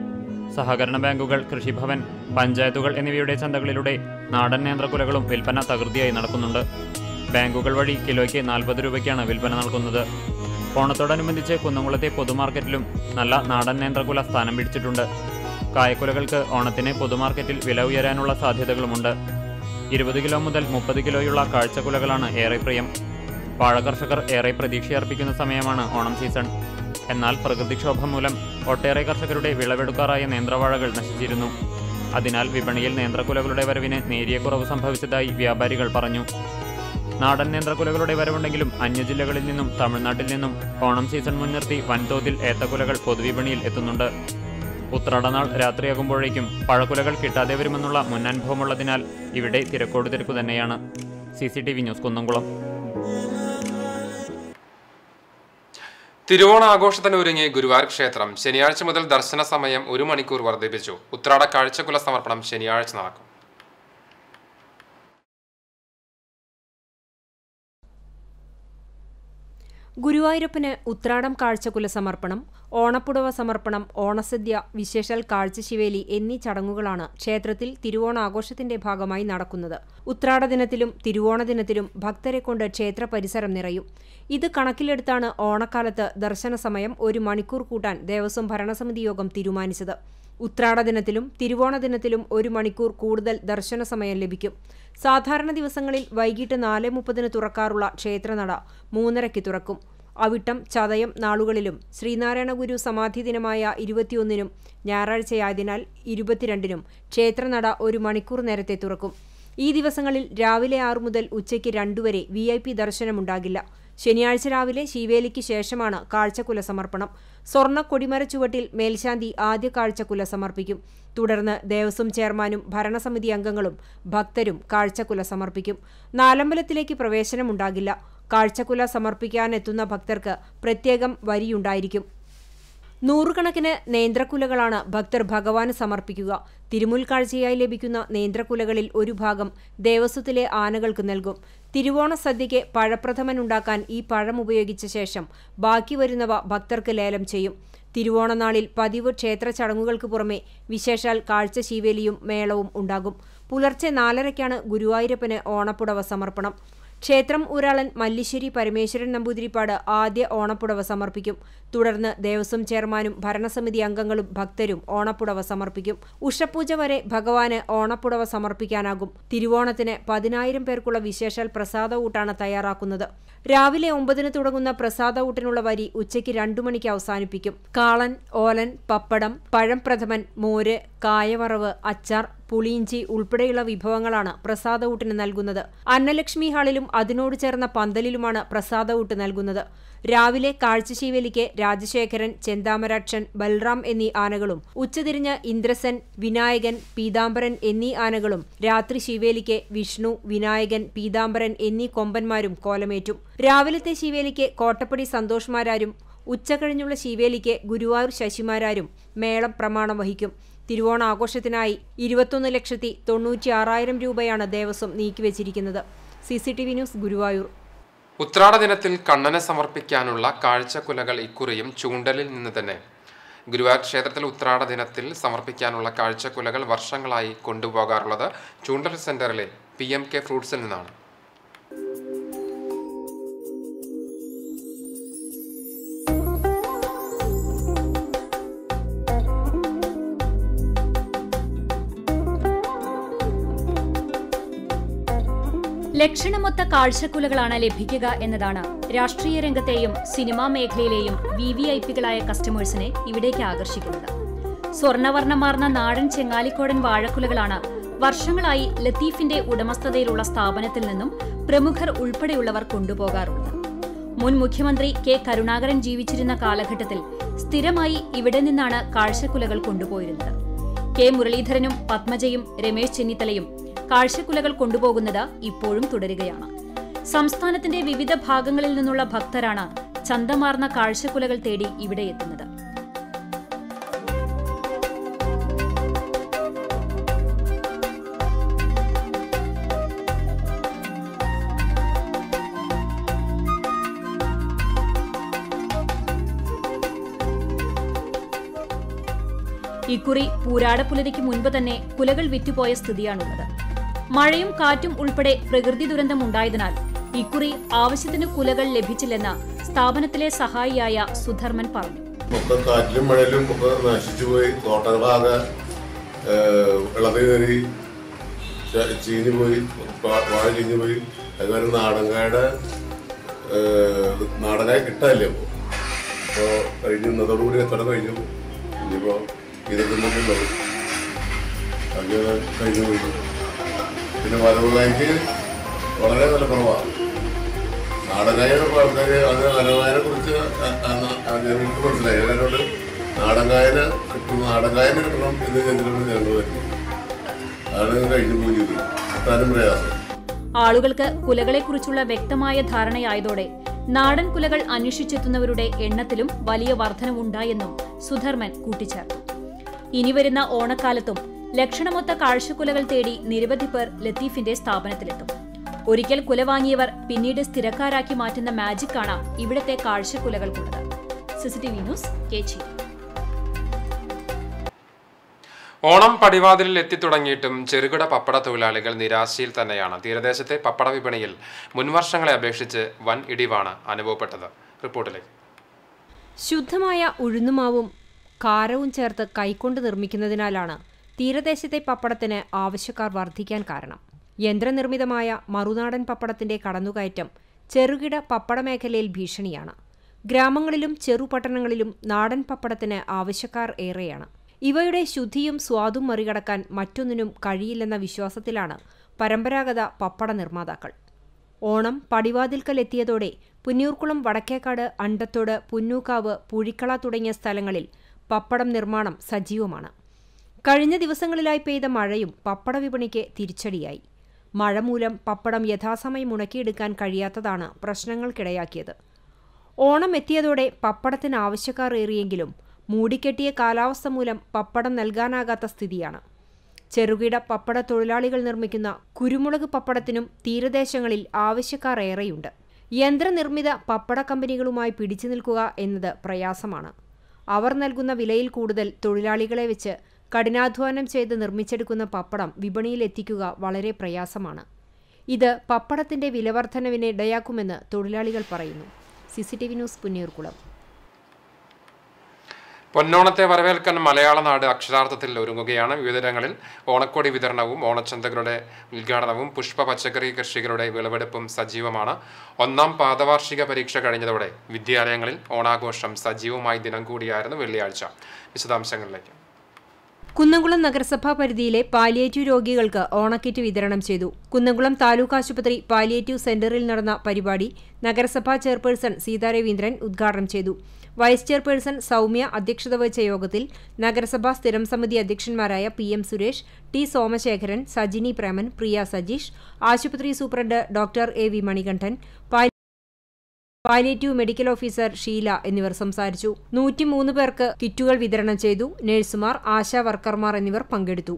സഹകരണ ബാങ്കുകൾ കൃഷിഭവൻ പഞ്ചായത്തുകൾ എന്നിവയുടെ ചന്തകളിലൂടെ നാടൻ നേന്ത്രക്കുലകളും വിൽപ്പന തകൃതിയായി നടക്കുന്നുണ്ട്. ബാങ്കുകൾ വഴി കിലോയ്ക്ക് നാൽപ്പത് രൂപയ്ക്കാണ് വിൽപ്പന നൽകുന്നത്. ഓണത്തോടനുബന്ധിച്ച് കുന്നംകുളത്തെ പൊതുമാർക്കറ്റിലും നല്ല നാടൻ നേന്ത്രക്കുല സ്ഥാനം പിടിച്ചിട്ടുണ്ട്. കായക്കുലകൾക്ക് ഓണത്തിന് പൊതുമാർക്കറ്റിൽ വില ഉയരാനുള്ള സാധ്യതകളുമുണ്ട്. ഇരുപത് കിലോ മുതൽ മുപ്പത് കിലോയുള്ള കാഴ്ചക്കുലകളാണ് ഏറെ പ്രിയം. വാഴകർഷകർ ഏറെ പ്രതീക്ഷയർപ്പിക്കുന്ന സമയമാണ് ഓണം സീസൺ. എന്നാൽ പ്രകൃതിക്ഷോഭം മൂലം ഒട്ടേറെ കർഷകരുടെ വിളവെടുക്കാറായ നേന്ത്രവാഴകൾ നശിച്ചിരുന്നു. അതിനാൽ വിപണിയിൽ നേന്ത്രക്കുലകളുടെ വരവിന് നേരിയ കുറവ് സംഭവിച്ചതായി വ്യാപാരികൾ പറഞ്ഞു. നാടൻ നേന്ത്രക്കുലകളുടെ വരവുണ്ടെങ്കിലും അന്യജില്ലകളിൽ നിന്നും തമിഴ്നാട്ടിൽ നിന്നും ഓണം സീസൺ മുൻനിർത്തി വൻതോതിൽ ഏത്തക്കുലകൾ പൊതുവിപണിയിൽ എത്തുന്നുണ്ട്. ഉത്രാടനാൾ രാത്രിയാകുമ്പോഴേക്കും പഴക്കുലകൾ കിട്ടാതെ വരുമെന്നുള്ള മുന്നനുഭവമുള്ളതിനാൽ ഇവിടെ തിരക്കോട് തിരക്കു തന്നെയാണ്. C news Kunnamkulam. തിരുവോണ ആഘോഷത്തിന് ഒരുങ്ങി ഗുരുവായൂർ ക്ഷേത്രം ശനിയാഴ്ച മുതൽ ദർശന സമയം ഒരു മണിക്കൂർ വർദ്ധിപ്പിച്ചു. ഉത്രാട കാഴ്ചക്കുല സമർപ്പണം ശനിയാഴ്ച നടക്കും. ഗുരുവായൂരപ്പന് ഉത്രാടം കാഴ്ചകുല സമർപ്പണം ഓണപ്പുടവ സമർപ്പണം ഓണസദ്യ വിശേഷാൽ കാഴ്ചശിവേലി എന്നീ ചടങ്ങുകളാണ് ക്ഷേത്രത്തിൽ തിരുവോണാഘോഷത്തിന്റെ ഭാഗമായി നടക്കുന്നത്. ഉത്രാട ദിനത്തിലും തിരുവോണ ദിനത്തിലും ഭക്തരെ കൊണ്ട് ക്ഷേത്ര പരിസരം നിറയും. ഇത് കണക്കിലെടുത്താണ് ഓണക്കാലത്ത് ദർശന സമയം ഒരു മണിക്കൂർ കൂട്ടാൻ ദേവസ്വം ഭരണസമിതി യോഗം തീരുമാനിച്ചത്. ഉത്രാട ദിനത്തിലും തിരുവോണ ദിനത്തിലും ഒരു മണിക്കൂർ കൂടുതൽ ദർശന സമയം ലഭിക്കും. സാധാരണ ദിവസങ്ങളിൽ വൈകിട്ട് നാല് മുപ്പതിന് തുറക്കാറുള്ള ക്ഷേത്രനട മൂന്നരയ്ക്ക് തുറക്കും. അവിട്ടം ചതയം നാളുകളിലും ശ്രീനാരായണ ഗുരു സമാധി ദിനമായ ഇരുപത്തിയൊന്നിനും ഞായറാഴ്ചയായതിനാൽ ഇരുപത്തിരണ്ടിനും ക്ഷേത്രനട ഒരു മണിക്കൂർ നേരത്തെ തുറക്കും. ഈ ദിവസങ്ങളിൽ രാവിലെ ആറു മുതൽ ഉച്ചയ്ക്ക് രണ്ടുവരെ വി ഐ പി ദർശനമുണ്ടാകില്ല. ശനിയാഴ്ച രാവിലെ ശീവേലിക്ക് ശേഷമാണ് കാഴ്ചക്കുല സമർപ്പണം. സ്വർണ കൊടിമര ചുവട്ടിൽ മേൽശാന്തി ആദ്യ കാഴ്ചക്കുല സമർപ്പിക്കും. തുടർന്ന് ദേവസ്വം ചെയർമാനും ഭരണസമിതി അംഗങ്ങളും ഭക്തരും കാഴ്ചക്കുല സമർപ്പിക്കും. നാലമ്പലത്തിലേക്ക് പ്രവേശനമുണ്ടാകില്ല. കാഴ്ചക്കുല സമർപ്പിക്കാനെത്തുന്ന ഭക്തർക്ക് പ്രത്യേകം വരിയുണ്ടായിരിക്കും. നൂറുകണക്കിന് നേന്ത്രക്കുലകളാണ് ഭക്തർ ഭഗവാന് സമർപ്പിക്കുക. തിരുമുൽക്കാഴ്ചയായി ലഭിക്കുന്ന നേന്ത്രക്കുലകളിൽ ഒരു ഭാഗം ദേവസ്വത്തിലെ ആനകൾക്ക് നൽകും. തിരുവോണ സദ്യയ്ക്ക് പഴപ്രഥമൻ ഉണ്ടാക്കാൻ ഈ പഴം ഉപയോഗിച്ച ശേഷം ബാക്കി വരുന്നവ ഭക്തർക്ക് ലേലം ചെയ്യും. തിരുവോണനാളിൽ പതിവ് ക്ഷേത്ര ചടങ്ങുകൾക്ക് പുറമെ വിശേഷാൽ കാഴ്ച ശീവേലിയും മേളവും ഉണ്ടാകും. പുലർച്ചെ നാലരയ്ക്കാണ് ഗുരുവായൂരപ്പന് ഓണപ്പുടവ സമർപ്പണം. ക്ഷേത്രം ഊരാളൻ മല്ലിശ്ശേരി പരമേശ്വരൻ നമ്പൂതിരിപ്പാട് ആദ്യ ഓണപ്പുടവ സമർപ്പിക്കും. തുടർന്ന് ദേവസ്വം ചെയർമാനും ഭരണസമിതി അംഗങ്ങളും ഭക്തരും ഓണപ്പുടവ സമർപ്പിക്കും. ഉഷപൂജ വരെ ഭഗവാന് ഓണപ്പുടവ സമർപ്പിക്കാനാകും. തിരുവോണത്തിന് പതിനായിരം പേർക്കുള്ള വിശേഷാൽ പ്രസാദ ഊട്ടാണ് തയ്യാറാക്കുന്നത്. രാവിലെ ഒമ്പതിന് തുടങ്ങുന്ന പ്രസാദ ഊട്ടിനുള്ള വരി ഉച്ചയ്ക്ക് രണ്ടു മണിക്ക് അവസാനിപ്പിക്കും. കാളൻ ഓലൻ പപ്പടം പഴംപ്രഥമൻ മോര് കായവറവ് അച്ചാർ പുളിയിഞ്ചി ഉൾപ്പെടെയുള്ള വിഭവങ്ങളാണ് പ്രസാദ നൽകുന്നത്. അന്നലക്ഷ്മി ഹാളിലും അതിനോട് ചേർന്ന പന്തലിലുമാണ് പ്രസാദ ഊട്ട് നൽകുന്നത്. രാവിലെ കാഴ്ചശീവേലിക്ക് രാജശേഖരൻ ചെന്താമരാക്ഷൻ ബൽറാം എന്നീ ആനകളും ഉച്ചതിരിഞ്ഞ് ഇന്ദ്രസൻ വിനായകൻ പീതാംബരൻ എന്നീ ആനകളും രാത്രി ശിവേലിക്ക് വിഷ്ണു വിനായകൻ പീതാംബരൻ എന്നീ കൊമ്പന്മാരും കോലമേറ്റും. രാവിലത്തെ ശിവേലിക്ക് കോട്ടപ്പടി സന്തോഷ്മാരാരും ഉച്ചകഴിഞ്ഞുള്ള ശിവേലിക്ക് ഗുരുവായൂർ ശശിമാരാരും മേളം പ്രമാണം വഹിക്കും. തിരുവോണ ആഘോഷത്തിനായി ഇരുപത്തൊന്ന് ലക്ഷത്തി തൊണ്ണൂറ്റി ആറായിരം രൂപയാണ് Devaswom നീക്കിവച്ചിരിക്കുന്നത്. C C T V news Guruvayur. ഉത്രാട ദിനത്തിൽ കണ്ണനെ സമർപ്പിക്കാനുള്ള കാഴ്ചക്കുലകൾ ഇക്കുറിയും ചൂണ്ടലിൽ നിന്ന് തന്നെ. ഗുരുവായൂർ ക്ഷേത്രത്തിൽ ഉത്രാട ദിനത്തിൽ സമർപ്പിക്കാനുള്ള കാഴ്ചക്കുലകൾ വർഷങ്ങളായി കൊണ്ടുപോകാറുള്ളത് ചൂണ്ടൽ സെന്ററിലെ പി എം കെ ഫ്രൂട്ട്സിൽ നിന്നാണ്. ലക്ഷണമൊത്ത കാഴ്ചക്കുലകളാണ് ലഭിക്കുക എന്നതാണ് രാഷ്ട്രീയ രംഗത്തെയും സിനിമാ മേഖലയിലെയും വി വി ഐ പികളായ കസ്റ്റമേഴ്സിനെ ഇവിടേക്ക് ആകർഷിക്കുന്നത്. സ്വർണവർണമാർന്ന നാടൻ ചെങ്ങാലിക്കോടൻ വാഴക്കുലകളാണ് വർഷങ്ങളായി ലത്തീഫിന്റെ ഉടമസ്ഥതയിലുള്ള സ്ഥാപനത്തിൽ നിന്നും പ്രമുഖർ ഉൾപ്പെടെയുള്ളവർ കൊണ്ടുപോകാറുള്ളത്. മുൻ മുഖ്യമന്ത്രി കെ കരുണാകരൻ ജീവിച്ചിരുന്ന കാലഘട്ടത്തിൽ സ്ഥിരമായി ഇവിടെ നിന്നാണ് കാഴ്ചക്കുലകൾ കൊണ്ടുപോയിരുന്നത്. കെ മുരളീധരനും പത്മജയും രമേശ് ചെന്നിത്തലയും കാഴ്ചക്കുലകൾ കൊണ്ടുപോകുന്നത് ഇപ്പോഴും തുടരുകയാണ്. സംസ്ഥാനത്തിന്റെ വിവിധ ഭാഗങ്ങളിൽ നിന്നുള്ള ഭക്തരാണ് ചന്തമാർന്ന കാഴ്ചക്കുലകൾ തേടി ഇവിടെ എത്തുന്നത്. ഇക്കുറി പൂരാടപ്പുലരിക്ക് മുൻപ് തന്നെ കുലകൾ വിറ്റുപോയ സ്ഥിതിയാണുള്ളത്. മഴയും കാറ്റും ഉൾപ്പെടെ പ്രകൃതി ദുരന്തമുണ്ടായതിനാൽ ഇക്കുറി ആവശ്യത്തിന് കുലകൾ ലഭിച്ചില്ലെന്ന് സ്ഥാപനത്തിലെ സഹായിയായ സുധർമ്മൻ പറഞ്ഞു. മൊത്തം കാറ്റിലും മഴയിലും ഒക്കെ നശിച്ചുപോയി തോട്ടങ്ങളാകെ കയറി ചീഞ്ഞു പോയി. വാഴ ചീഞ്ഞു പോയി. അതുപോലെ നാടൻകായുടെ നാടകായ കിട്ടാല്ലേ അപ്പോൾ അപ്പോൾ കഴിഞ്ഞു ഇന്നതോടുകൂടി എത്ര കഴിഞ്ഞു? ഇനിയിപ്പോൾ ഇരുപത്തി മൂന്നിൽ കഴിഞ്ഞു പോയി. പിന്നെ വരവ് ബാങ്ക് വളരെ നല്ല കുറവാണ്. നാടൻകായുടെ ആൾക്കാർ അത് വരവായനെ കുറിച്ച് ഞങ്ങൾക്ക് മനസ്സിലായി. അതിനോട് നാടകായന കിട്ടും നാടകായന കിട്ടണം എന്ന് കേന്ദ്രം ഞങ്ങൾ വരുന്നു അതാണ് കഴിഞ്ഞു പോയി അത്താനും പ്രയാസം. ആളുകൾക്ക് കുലകളെക്കുറിച്ചുള്ള വ്യക്തമായ ധാരണയായതോടെ നാടൻ കുലകൾ അന്വേഷിച്ചെത്തുന്നവരുടെ എണ്ണത്തിലും വലിയ വർധനവുണ്ടായെന്നും സുധർമ്മൻ കൂട്ടിച്ചേർത്തു. ഇനി വരുന്ന ഓണക്കാലത്തും ലക്ഷണമൊത്ത കാഴ്ചക്കുലകൾ തേടി നിരവധി പേർ ലത്തീഫിന്റെ സ്ഥാപനത്തിലെത്തും. ഒരിക്കൽ കുല വാങ്ങിയവർ പിന്നീട് സ്ഥിരക്കാരാക്കി മാറ്റുന്ന മാജിക്കാണ് ഇവിടത്തെ കാഴ്ചക്കുലകൾക്കുള്ളത്. സിസിടിവി ന്യൂസ് കേച്ചി ഓണം പടിവാതിലിൽ എത്തിത്തുടങ്ങിയിട്ടും ചെറുകിട പപ്പട തൊഴിലാളികൾ നിരാശയിൽ തന്നെയാണ്. തീരദേശത്തെ പപ്പട വിപണിയിൽ മുൻവർഷങ്ങളെ അപേക്ഷിച്ച് വൻ ഇടിവാണ് അനുഭവപ്പെട്ടത്. റിപ്പോർട്ടിലേക്ക്. ശുദ്ധമായ ഉഴുന്നുമാവും കാരവും ചേർത്ത് കൈകൊണ്ട് നിർമ്മിക്കുന്നതിനാലാണ് തീരദേശത്തെ പപ്പടത്തിന് ആവശ്യക്കാർ വർദ്ധിക്കാൻ കാരണം. യന്ത്രനിർമ്മിതമായ മറുനാടൻ പപ്പടത്തിന്റെ കടന്നുകയറ്റം ചെറുകിട പപ്പട മേഖലയിൽ ഭീഷണിയാണ്. ഗ്രാമങ്ങളിലും ചെറുപട്ടണങ്ങളിലും നാടൻ പപ്പടത്തിന് ആവശ്യക്കാർ ഏറെയാണ്. ഇവയുടെ ശുദ്ധിയും സ്വാദും മറികടക്കാൻ മറ്റൊന്നിനും കഴിയില്ലെന്ന വിശ്വാസത്തിലാണ് പരമ്പരാഗത പപ്പട നിർമ്മാതാക്കൾ. ഓണം പടിവാതിൽക്കൽ എത്തിയതോടെ പുന്നൂർക്കുളം വടക്കേക്കാട് അണ്ടത്തോട് പുന്നൂക്കാവ് പുഴിക്കള തുടങ്ങിയ സ്ഥലങ്ങളിൽ പപ്പടം നിർമ്മാണം സജീവമാണ്. കഴിഞ്ഞ ദിവസങ്ങളിലായി പെയ്ത മഴയും പപ്പട വിപണിക്ക് തിരിച്ചടിയായി. മഴ മൂലം പപ്പടം യഥാസമയം ഉണക്കിയെടുക്കാൻ കഴിയാത്തതാണ് പ്രശ്നങ്ങൾക്കിടയാക്കിയത്. ഓണം എത്തിയതോടെ പപ്പടത്തിന് ആവശ്യക്കാർ ഏറിയെങ്കിലും മൂടിക്കെട്ടിയ കാലാവസ്ഥ മൂലം പപ്പടം നൽകാനാകാത്ത സ്ഥിതിയാണ്. ചെറുകിട പപ്പട തൊഴിലാളികൾ നിർമ്മിക്കുന്ന കുരുമുളക് പപ്പടത്തിനും തീരദേശങ്ങളിൽ ആവശ്യക്കാർ ഏറെയുണ്ട്. യന്ത്രനിർമ്മിത പപ്പട കമ്പനികളുമായി പിടിച്ചു നിൽക്കുക എന്നത് പ്രയാസമാണ്. അവർ നൽകുന്ന വിലയിൽ കൂടുതൽ തൊഴിലാളികളെ വെച്ച് കഠിനാധ്വാനം ചെയ്ത് നിർമ്മിച്ചെടുക്കുന്ന പപ്പടം വിപണിയിൽ എത്തിക്കുക വളരെ പ്രയാസമാണ്. ഇത് പപ്പടത്തിന്റെ വിലവർധനവിന് ഇടയാക്കുമെന്ന് തൊഴിലാളികൾ പറയുന്നു. CCTV news Punneerkulam. പൊന്നോണത്തെ വരവേൽക്കാൻ മലയാള നാട് അക്ഷരാർത്ഥത്തിൽ ഒരുങ്ങുകയാണ്. വിവിധയിടങ്ങളിൽ ഓണക്കോടി വിതരണവും ഓണച്ചന്തകളുടെ ഉദ്ഘാടനവും പുഷ്പ പച്ചക്കറി കൃഷികളുടെ വിളവെടുപ്പും സജീവമാണ്. ഒന്നാം പാദവാർഷിക പരീക്ഷ കഴിഞ്ഞതോടെ വിദ്യാലയങ്ങളിൽ ഓണാഘോഷം സജീവമായി ദിനം കൂടിയായിരുന്നു വെള്ളിയാഴ്ച. വിശദാംശങ്ങളിലേക്ക്. കുന്നംകുളം നഗരസഭാ പരിധിയിലെ പാലിയേറ്റീവ് രോഗികൾക്ക് ഓണക്കിറ്റ് വിതരണം ചെയ്തു. കുന്നംകുളം താലൂക്ക് ആശുപത്രി പാലിയേറ്റീവ് സെന്ററിൽ നടന്ന പരിപാടി നഗരസഭാ ചെയർപേഴ്സൺ സീതാ രവീന്ദ്രൻ ഉദ്ഘാടനം ചെയ്തു. വൈസ് ചെയർപേഴ്സൺ സൗമ്യ അധ്യക്ഷത വഹിച്ച യോഗത്തിൽ നഗരസഭാ സ്ഥിരം സമിതി അധ്യക്ഷന്മാരായ P M Suresh T Somasekharan Sajini Preman Priya Sajeesh ആശുപത്രി superintendent doctor A V Manikandan palliative medical officer Sheela എന്നിവർ സംസാരിച്ചു. നൂറ്റിമൂന്ന് പേർക്ക് കിറ്റുകൾ വിതരണം ചെയ്തു. നഴ്സുമാർ ആശാ വർക്കർമാർ എന്നിവർ പങ്കെടുത്തു.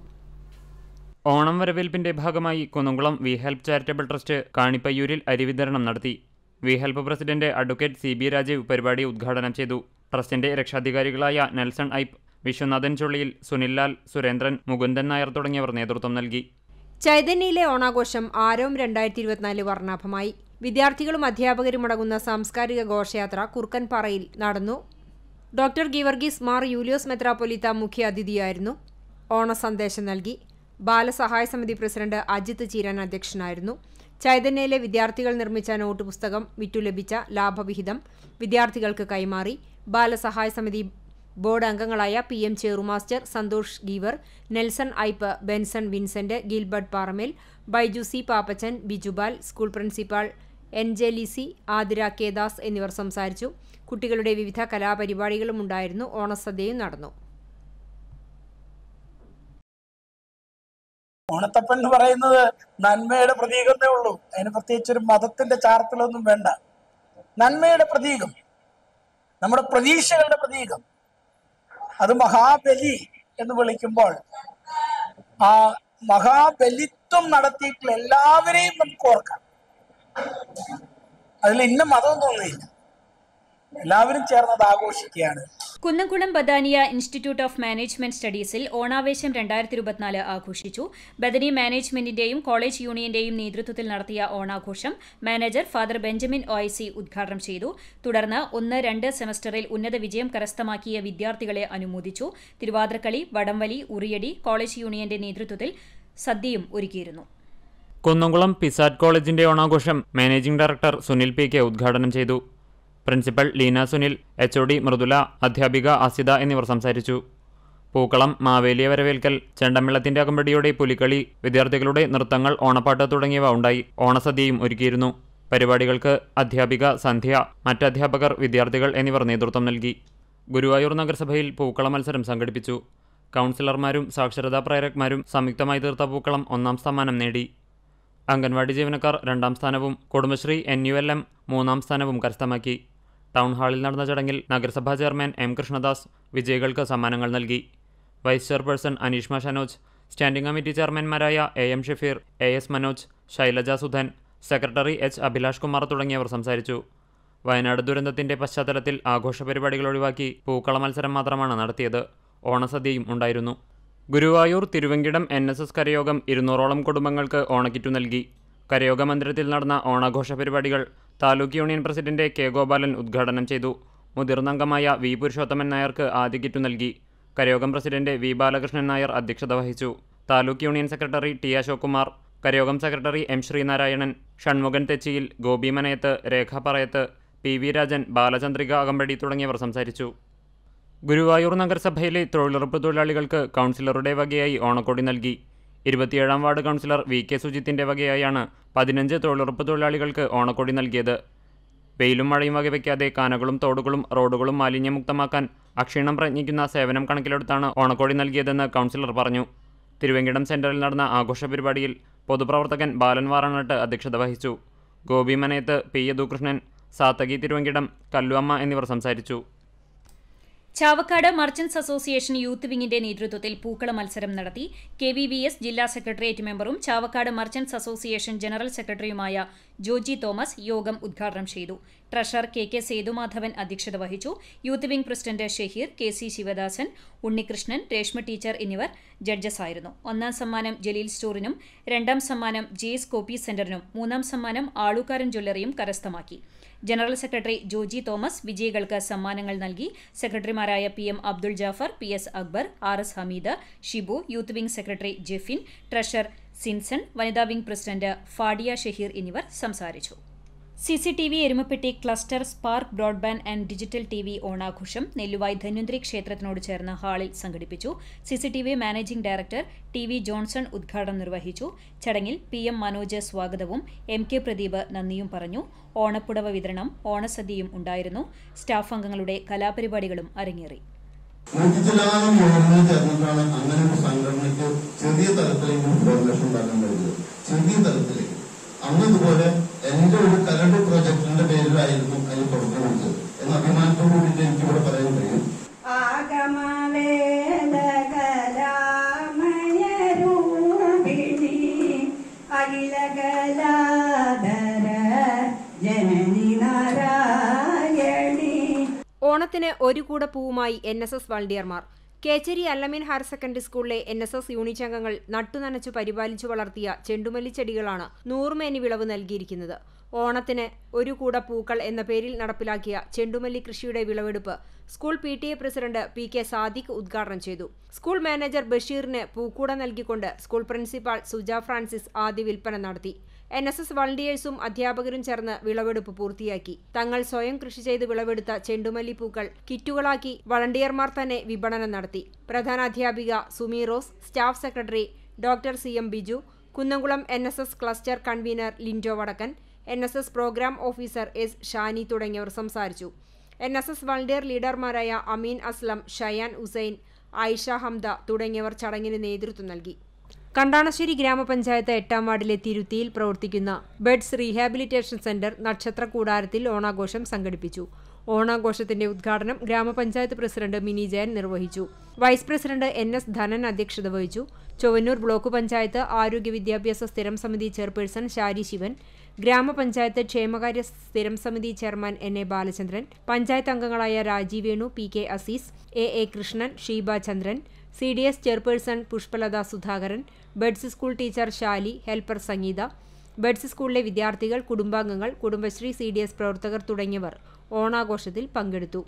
ഓണം വരവേൽപ്പിന്റെ ഭാഗമായി Kunnamkulam V help charitable trust കാണിപ്പയ്യൂരിൽ അരി വിതരണം നടത്തി. V help president advocate C B Rajeev പരിപാടി ഉദ്ഘാടനം ചെയ്തു. ട്രസ്റ്റിന്റെ രക്ഷാധികാരികളായ നെൽസൺ ഐപ്പ് വിശ്വനാഥൻ ചുള്ളിയിൽ സുനിൽലാൽ സുരേന്ദ്രൻ മുകുന്ദൻ നായർ തുടങ്ങിയവർ നേതൃത്വം നൽകി. ചൈതന്യയിലെ ഓണാഘോഷം ആരോം രണ്ടായിരത്തി ഇരുപത്തിനാല് വർണാഭമായി. വിദ്യാർത്ഥികളും അധ്യാപകരും അടങ്ങുന്ന സാംസ്കാരിക ഘോഷയാത്ര കുർക്കൻപാറയിൽ നടന്നു. ഡോക്ടർ ഗീവർഗീസ് മാർ യൂലിയോസ് മെത്രാപ്പൊലിത്ത മുഖ്യാതിഥിയായിരുന്നു ഓണസന്ദേശം നൽകി. ബാലസഹായ സമിതി പ്രസിഡന്റ് അജിത് ചീരൻ അധ്യക്ഷനായിരുന്നു. ചൈതന്യയിലെ വിദ്യാർത്ഥികൾ നിർമ്മിച്ച നോട്ട് പുസ്തകം വിറ്റു ലഭിച്ച ലാഭവിഹിതം വിദ്യാർത്ഥികൾക്ക് കൈമാറി. ബാലസഹായ സമിതി ബോർഡ് അംഗങ്ങളായ P M ചേറുമാസ്റ്റർ Santhosh Geevar Nelson Ipe Benson Vincent Gilbert Paramel Baiju C Pappachan Bijubal school principal N J Lizzy Athira K Das എന്നിവർ സംസാരിച്ചു. കുട്ടികളുടെ വിവിധ കലാപരിപാടികളും ഉണ്ടായിരുന്നു. ഓണസദ്യയും നടന്നു. ഓണത്തപ്പൻ എന്ന് പറയുന്നത് നന്മയുടെ പ്രതീകമേ ഉള്ളൂ. അതിന് പ്രത്യേകിച്ച് ഒരു മതത്തിന്റെ ചാർത്തിലൊന്നും വേണ്ട. നന്മയുടെ പ്രതീകം. നമ്മുടെ പ്രതീക്ഷകളുടെ പ്രതീകം. അത് മഹാബലി എന്ന് വിളിക്കുമ്പോൾ ആ മഹാബലിത്വം നടത്തിയിട്ടുള്ള എല്ലാവരെയും നമുക്ക് ഓർക്കാം. അതിൽ ഇന്ന മതം തോന്നിയില്ല. എല്ലാവരും ചേർന്നത് ആഘോഷിക്കുകയാണ്. Kunnamkulam Badania institute of management സ്റ്റഡീസിൽ ഓണാവേശം രണ്ടായിരത്തി ഇരുപത്തിനാല് ആഘോഷിച്ചു. ബദനി മാനേജ്മെന്റിന്റെയും കോളേജ് യൂണിയന്റെയും നേതൃത്വത്തിൽ നടത്തിയ ഓണാഘോഷം മാനേജർ ഫാദർ ബെഞ്ചമിൻ ഒഐസി ഉദ്ഘാടനം ചെയ്തു. തുടർന്ന് ഒന്ന് രണ്ട് സെമസ്റ്ററിൽ ഉന്നത വിജയം കരസ്ഥമാക്കിയ വിദ്യാർത്ഥികളെ അനുമോദിച്ചു. തിരുവാതിരക്കളി വടംവലി ഉറിയടി കോളേജ് യൂണിയന്റെ നേതൃത്വത്തിൽ സദ്യയും ഒരുക്കിയിരുന്നു. കുന്നംകുളം പിസാറ്റ് കോളേജിന്റെ ഓണാഘോഷം managing director Sunil P K ഉദ്ഘാടനം ചെയ്തു. Principal Leena Sunil H O D Mridula അധ്യാപിക അസിത എന്നിവർ സംസാരിച്ചു. പൂക്കളം മാവേലിയ വരവേൽക്കൽ ചെണ്ടമ്മിളത്തിന്റെ അകമ്പടിയോടെ പുലിക്കളി വിദ്യാർത്ഥികളുടെ നൃത്തങ്ങൾ ഓണപ്പാട്ട് തുടങ്ങിയവ ഉണ്ടായി. ഓണസദ്യയും ഒരുക്കിയിരുന്നു. പരിപാടികൾക്ക് അധ്യാപിക സന്ധ്യ മറ്റധ്യാപകർ വിദ്യാർത്ഥികൾ എന്നിവർ നേതൃത്വം നൽകി. ഗുരുവായൂർ നഗരസഭയിൽ പൂക്കള മത്സരം സംഘടിപ്പിച്ചു. കൗൺസിലർമാരും സാക്ഷരതാ പ്രേരകന്മാരും സംയുക്തമായി തീർത്ത പൂക്കളം ഒന്നാം സമ്മാനം നേടി. അംഗൻവാടി ജീവനക്കാർ രണ്ടാം സ്ഥാനവും Kudumbashree N U L M മൂന്നാം സ്ഥാനവും കരസ്ഥമാക്കി. ടൗൺ ഹാളിൽ നടന്ന ചടങ്ങിൽ നഗരസഭാ ചെയർമാൻ എം കൃഷ്ണദാസ് വിജയികൾക്ക് സമ്മാനങ്ങൾ നൽകി. Vice chairperson Aneeshma Shanoj standing committee ചെയർമാൻമാരായ A M Shafeer A S Manoj Shailaja Sudhan secretary H Abhilash Kumar തുടങ്ങിയവർ സംസാരിച്ചു. വയനാട് ദുരന്തത്തിന്റെ പശ്ചാത്തലത്തിൽ ആഘോഷ പരിപാടികൾ ഒഴിവാക്കി പൂക്കള മത്സരം മാത്രമാണ് നടത്തിയത്. ഓണസദ്യയും ഉണ്ടായിരുന്നു. Guruvayur Thiruvenkitam N S S കരയോഗം ഇരുന്നൂറോളം കുടുംബങ്ങൾക്ക് ഓണക്കിറ്റു നൽകി. കരയോഗ മന്ദിരത്തിൽ നടന്ന ഓണാഘോഷ പരിപാടികൾ taluk union president K Gopalan ഉദ്ഘാടനം ചെയ്തു. മുതിർന്ന അംഗമായ വി പുരുഷോത്തമൻ നായർക്ക് ആദ്യ കിറ്റു നൽകി. കരയോഗം പ്രസിഡന്റ് വി ബാലകൃഷ്ണൻ നായർ അധ്യക്ഷത വഹിച്ചു. Taluk union secretary T Ashok Kumar Karayogam secretary M Sreenarayanan Shanmukhan Thechiyil Gopi Manayath Rekha Parayath P V Rajan Balachandrika അകമ്പടി തുടങ്ങിയവർ സംസാരിച്ചു. ഗുരുവായൂർ നഗരസഭയിലെ തൊഴിലുറപ്പ് തൊഴിലാളികൾക്ക് കൗൺസിലറുടെ വകയായി ഓണക്കോടി നൽകി. ഇരുപത്തിയേഴാം വാർഡ് കൗൺസിലർ വി കെ സുജിത്തിന്റെ വകയായാണ് പതിനഞ്ച് തൊഴിലുറപ്പ് തൊഴിലാളികൾക്ക് ഓണക്കോടി നൽകിയത്. വെയിലും മഴയും വകവയ്ക്കാതെ കാനകളും തോടുകളും റോഡുകളും മാലിന്യമുക്തമാക്കാൻ അക്ഷീണം പ്രയത്നിക്കുന്ന സേവനം കണക്കിലെടുത്താണ് ഓണക്കോടി നൽകിയതെന്ന് കൗൺസിലർ പറഞ്ഞു. തിരുവങ്കിടം സെന്ററിൽ നടന്ന ആഘോഷ പരിപാടിയിൽ പൊതുപ്രവർത്തകൻ ബാലൻ വാറണട്ട് അധ്യക്ഷത വഹിച്ചു. ഗോപി മനയത്ത് പി യദുകൃഷ്ണൻ സാത്തകി തിരുവങ്കിടം കല്ലുവമ്മ എന്നിവർ സംസാരിച്ചു. ചാവക്കാട് മർച്ചന്റ്സ് അസോസിയേഷൻ യൂത്ത് വിങ്ങിന്റെ നേതൃത്വത്തിൽ പൂക്കള മത്സരം നടത്തി കെ വി വി എസ് ജില്ലാ സെക്രട്ടേറിയറ്റ് മെമ്പറും ചാവക്കാട് മർച്ചന്റ്സ് അസോസിയേഷൻ ജനറൽ സെക്രട്ടറിയുമായ ജോജി തോമസ് യോഗം ഉദ്ഘാടനം ചെയ്തു. ട്രഷറർ കെ കെ സേതുമാധവൻ അധ്യക്ഷത വഹിച്ചു. Youth wing president Shaheer K C Sivadasan Unnikrishnan Reshma teacher എന്നിവർ ജഡ്ജസായിരുന്നു. ഒന്നാം സമ്മാനം ജലീൽ സ്റ്റോറിനും രണ്ടാം സമ്മാനം ജെയ്സ് കോപ്പി സെന്ററിനും മൂന്നാം സമ്മാനം ആളുകാരൻ ജ്വല്ലറിയും കരസ്ഥമാക്കി. ജനറൽ സെക്രട്ടറി ജോജി തോമസ് വിജയികൾക്ക് സമ്മാനങ്ങൾ നൽകി. സെക്രട്ടറിമാരായ P M Abdul Jafar P S Akbar R S Hameed Shibu youth wing secretary Jefin treasurer Sinson വനിതാ വിംഗ് പ്രസിഡന്റ് ഫാഡിയ ഷഹീർ എന്നിവർ സംസാരിച്ചു. C C T V Erumapetty cluster spark broadband and digital T V ഓണാഘോഷം നെല്ലുവായ് ധന്വന്തരി ക്ഷേത്രത്തിനോട് ചേർന്ന് ഹാളിൽ സംഘടിപ്പിച്ചു. C C T V managing director T V Johnson ഉദ്ഘാടനം നിർവഹിച്ചു. ചടങ്ങിൽ പി എം മനോജ് സ്വാഗതവും എം കെ പ്രദീപ് നന്ദിയും പറഞ്ഞു. ഓണപ്പുടവ വിതരണം ഓണസദ്യയും ഉണ്ടായിരുന്നു. സ്റ്റാഫ് അംഗങ്ങളുടെ കലാപരിപാടികളും അരങ്ങേറി. ചെറിയ ഉണ്ടാക്കാൻ കഴിഞ്ഞത്. ചെറിയ തലത്തിലേക്ക് അന്ന് ഇതുപോലെ എന്റെ ഒരു കരട് പ്രോജക്ടിന്റെ പേരിലായിരുന്നു അതിന് തുടക്കം കൊടുത്തത് എന്ന അഭിമാനത്തോടു കൂടിയിട്ട് എനിക്കിവിടെ പറയാൻ കഴിയും. ആഗമവേദകലാമയരൂപിണി അഖിലകലാധര ജനനി നാരായണി. ഓണത്തിന് ഒരു കൂട പൂവുമായി എൻ എസ് എസ് വളണ്ടിയർമാർ. കേച്ചേരി അല്ലമീൻ ഹയർ സെക്കൻഡറി സ്കൂളിലെ എൻ എസ് എസ് യൂണിറ്റ് അംഗങ്ങൾ നട്ടുനനച്ചു പരിപാലിച്ചു വളർത്തിയ ചെണ്ടുമല്ലി ചെടികളാണ് നൂറുമേനി വിളവ് നൽകിയിരിക്കുന്നത്. ഓണത്തിന് ഒരു കൂട പൂക്കൾ എന്ന പേരിൽ നടപ്പിലാക്കിയ ചെണ്ടുമല്ലി കൃഷിയുടെ വിളവെടുപ്പ് school P T A president P K Sadiq ഉദ്ഘാടനം ചെയ്തു. സ്കൂൾ മാനേജർ ബഷീറിന് പൂക്കൂട നൽകിക്കൊണ്ട് സ്കൂൾ പ്രിൻസിപ്പാൾ സുജ ഫ്രാൻസിസ് ആദ്യ വിൽപ്പന നടത്തി. എൻ എസ് എസ് വളണ്ടിയേഴ്സും അധ്യാപകരും ചേർന്ന് വിളവെടുപ്പ് പൂർത്തിയാക്കി. തങ്ങൾ സ്വയം കൃഷി ചെയ്ത് വിളവെടുത്ത ചെണ്ടുമല്ലി പൂക്കൾ കിറ്റുകളാക്കി വളണ്ടിയർമാർ തന്നെ വിപണനം നടത്തി. പ്രധാനാധ്യാപിക Sumi staff secretary doctor C M Biju Kunnamkulam N S S cluster convener Lindo Vadakkan N S S programme officer S Shani തുടങ്ങിയവർ സംസാരിച്ചു. എൻ എസ് എസ് വളണ്ടിയർ ലീഡർമാരായ അമീൻ അസ്ലം ഷയാൻ ഹുസൈൻ ആയിഷ ഹംദ തുടങ്ങിയവർ ചടങ്ങിന് നേതൃത്വം നൽകി. കണ്ടാണശ്ശേരി ഗ്രാമപഞ്ചായത്ത് എട്ടാം വാർഡിലെ തിരുത്തിയിൽ പ്രവർത്തിക്കുന്ന ബെഡ്സ് റീഹാബിലിറ്റേഷൻ സെന്റർ നക്ഷത്ര കൂടാരത്തിൽ ഓണാഘോഷം സംഘടിപ്പിച്ചു. ഓണാഘോഷത്തിന്റെ ഉദ്ഘാടനം ഗ്രാമപഞ്ചായത്ത് പ്രസിഡന്റ് മിനി ജയൻ നിർവഹിച്ചു. Vice president N S Dhanan അധ്യക്ഷത വഹിച്ചു. ചൊവ്വന്നൂർ ബ്ലോക്ക് പഞ്ചായത്ത് ആരോഗ്യ വിദ്യാഭ്യാസ സ്ഥിരം സമിതി ചെയർപേഴ്സൺ ഷാരി ശിവൻ ഗ്രാമപഞ്ചായത്ത് ക്ഷേമകാര്യ സ്ഥിരം സമിതി chairman N A Balachandran panchayat അംഗങ്ങളായ Rajeev Venu P K Azeez A A Krishnan Sheeba Chandran C D S chairperson Pushpalatha Sudhakaran buds school teacher Shali helper Sangeetha buds സ്കൂളിലെ വിദ്യാർത്ഥികൾ കുടുംബാംഗങ്ങൾ കുടുംബശ്രീ സി പ്രവർത്തകർ തുടങ്ങിയവർ ഓണാഘോഷത്തിൽ പങ്കെടുത്തു.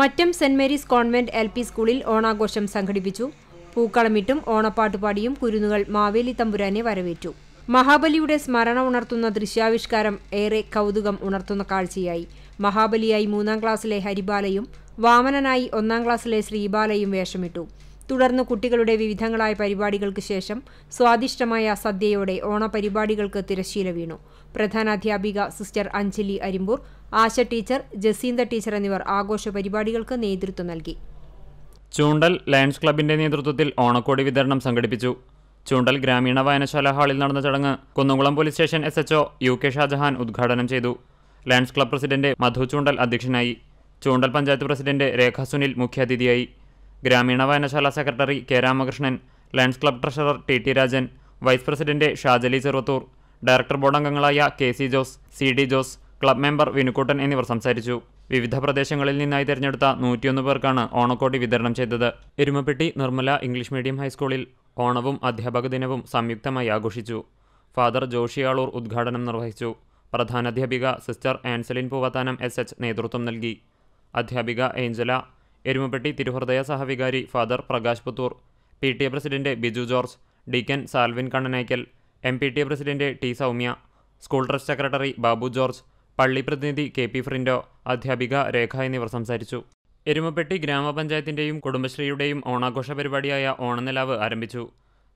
Mattam saint Mary's convent L P സ്കൂളിൽ ഓണാഘോഷം സംഘടിപ്പിച്ചു. പൂക്കളമിട്ടും ഓണപ്പാട്ടുപാടിയും കുരുന്നുകൾ മാവേലി തമ്പുരാനെ വരവേറ്റു. മഹാബലിയുടെ സ്മരണ ഉണർത്തുന്ന ദൃശ്യാവിഷ്കാരം ഏറെ കൗതുകം ഉണർത്തുന്ന കാഴ്ചയായി. മഹാബലിയായി മൂന്നാം ക്ലാസ്സിലെ ഹരിബാലയും വാമനനായി ഒന്നാം ക്ലാസ്സിലെ ശ്രീബാലയും വേഷമിട്ടു. തുടർന്ന് കുട്ടികളുടെ വിവിധങ്ങളായ പരിപാടികൾക്ക് ശേഷം സ്വാദിഷ്ടമായ സദ്യയോടെ ഓണപരിപാടികൾക്ക് തിരശ്ശീല വീണു. പ്രധാനാധ്യാപിക sister Anjali Arimpur Asha teacher Jacintha teacher എന്നിവർ ആഘോഷ പരിപാടികൾക്ക് നേതൃത്വം നൽകി. ചൂണ്ടൽ ലയൺസ് ക്ലബിന്റെ നേതൃത്വത്തിൽ ഓണക്കോടി വിതരണം സംഘടിപ്പിച്ചു. ചൂണ്ടൽ ഗ്രാമീണ വായനശാല ഹാളിൽ നടന്ന ചടങ്ങ് Kunnamkulam police station S HO U K Shajahan ഉദ്ഘാടനം ചെയ്തു. Lions Club president Madhu Choondal അധ്യക്ഷനായി. ചൂണ്ടൽ പഞ്ചായത്ത് പ്രസിഡന്റ് രേഖ സുനിൽ മുഖ്യാതിഥിയായി. ഗ്രാമീണ വായനശാല secretary K Ramakrishnan Lions Club treasurer T T Rajan vice president Shajali Cheruthur director board അംഗങ്ങളായ K C Jose C D Jose club member Vinukuttan എന്നിവർ സംസാരിച്ചു. വിവിധ പ്രദേശങ്ങളിൽ നിന്നായി തിരഞ്ഞെടുത്ത നൂറ്റിയൊന്ന് പേർക്കാണ് ഓണക്കോടി വിതരണം ചെയ്തത്. എരുമപ്പെട്ടി നിർമ്മല ഇംഗ്ലീഷ് മീഡിയം ഹൈസ്കൂളിൽ ഓണവും അധ്യാപക ദിനവും സംയുക്തമായി ആഘോഷിച്ചു. ഫാദർ ജോഷിയാളൂർ ഉദ്ഘാടനം നിർവഹിച്ചു. പ്രധാനാധ്യാപിക sister Anselin Poovathanam S H നേതൃത്വം നൽകി. അധ്യാപിക ഏഞ്ചല എരുമപ്പെട്ടി തിരുഹൃദയ സഹവികാരി father Prakash Puthur P T A president Biju George deacon Salvin Kannanakkal M P T A president T Soumya school trust secretary Babu George പള്ളി പ്രതിനിധി K P ഫ്രിൻഡോ അധ്യാപിക രേഖ എന്നിവർ സംസാരിച്ചു. എരുമപ്പെട്ടി ഗ്രാമപഞ്ചായത്തിന്റെയും കുടുംബശ്രീയുടെയും ഓണാഘോഷ പരിപാടിയായ ഓണനിലാവ് ആരംഭിച്ചു.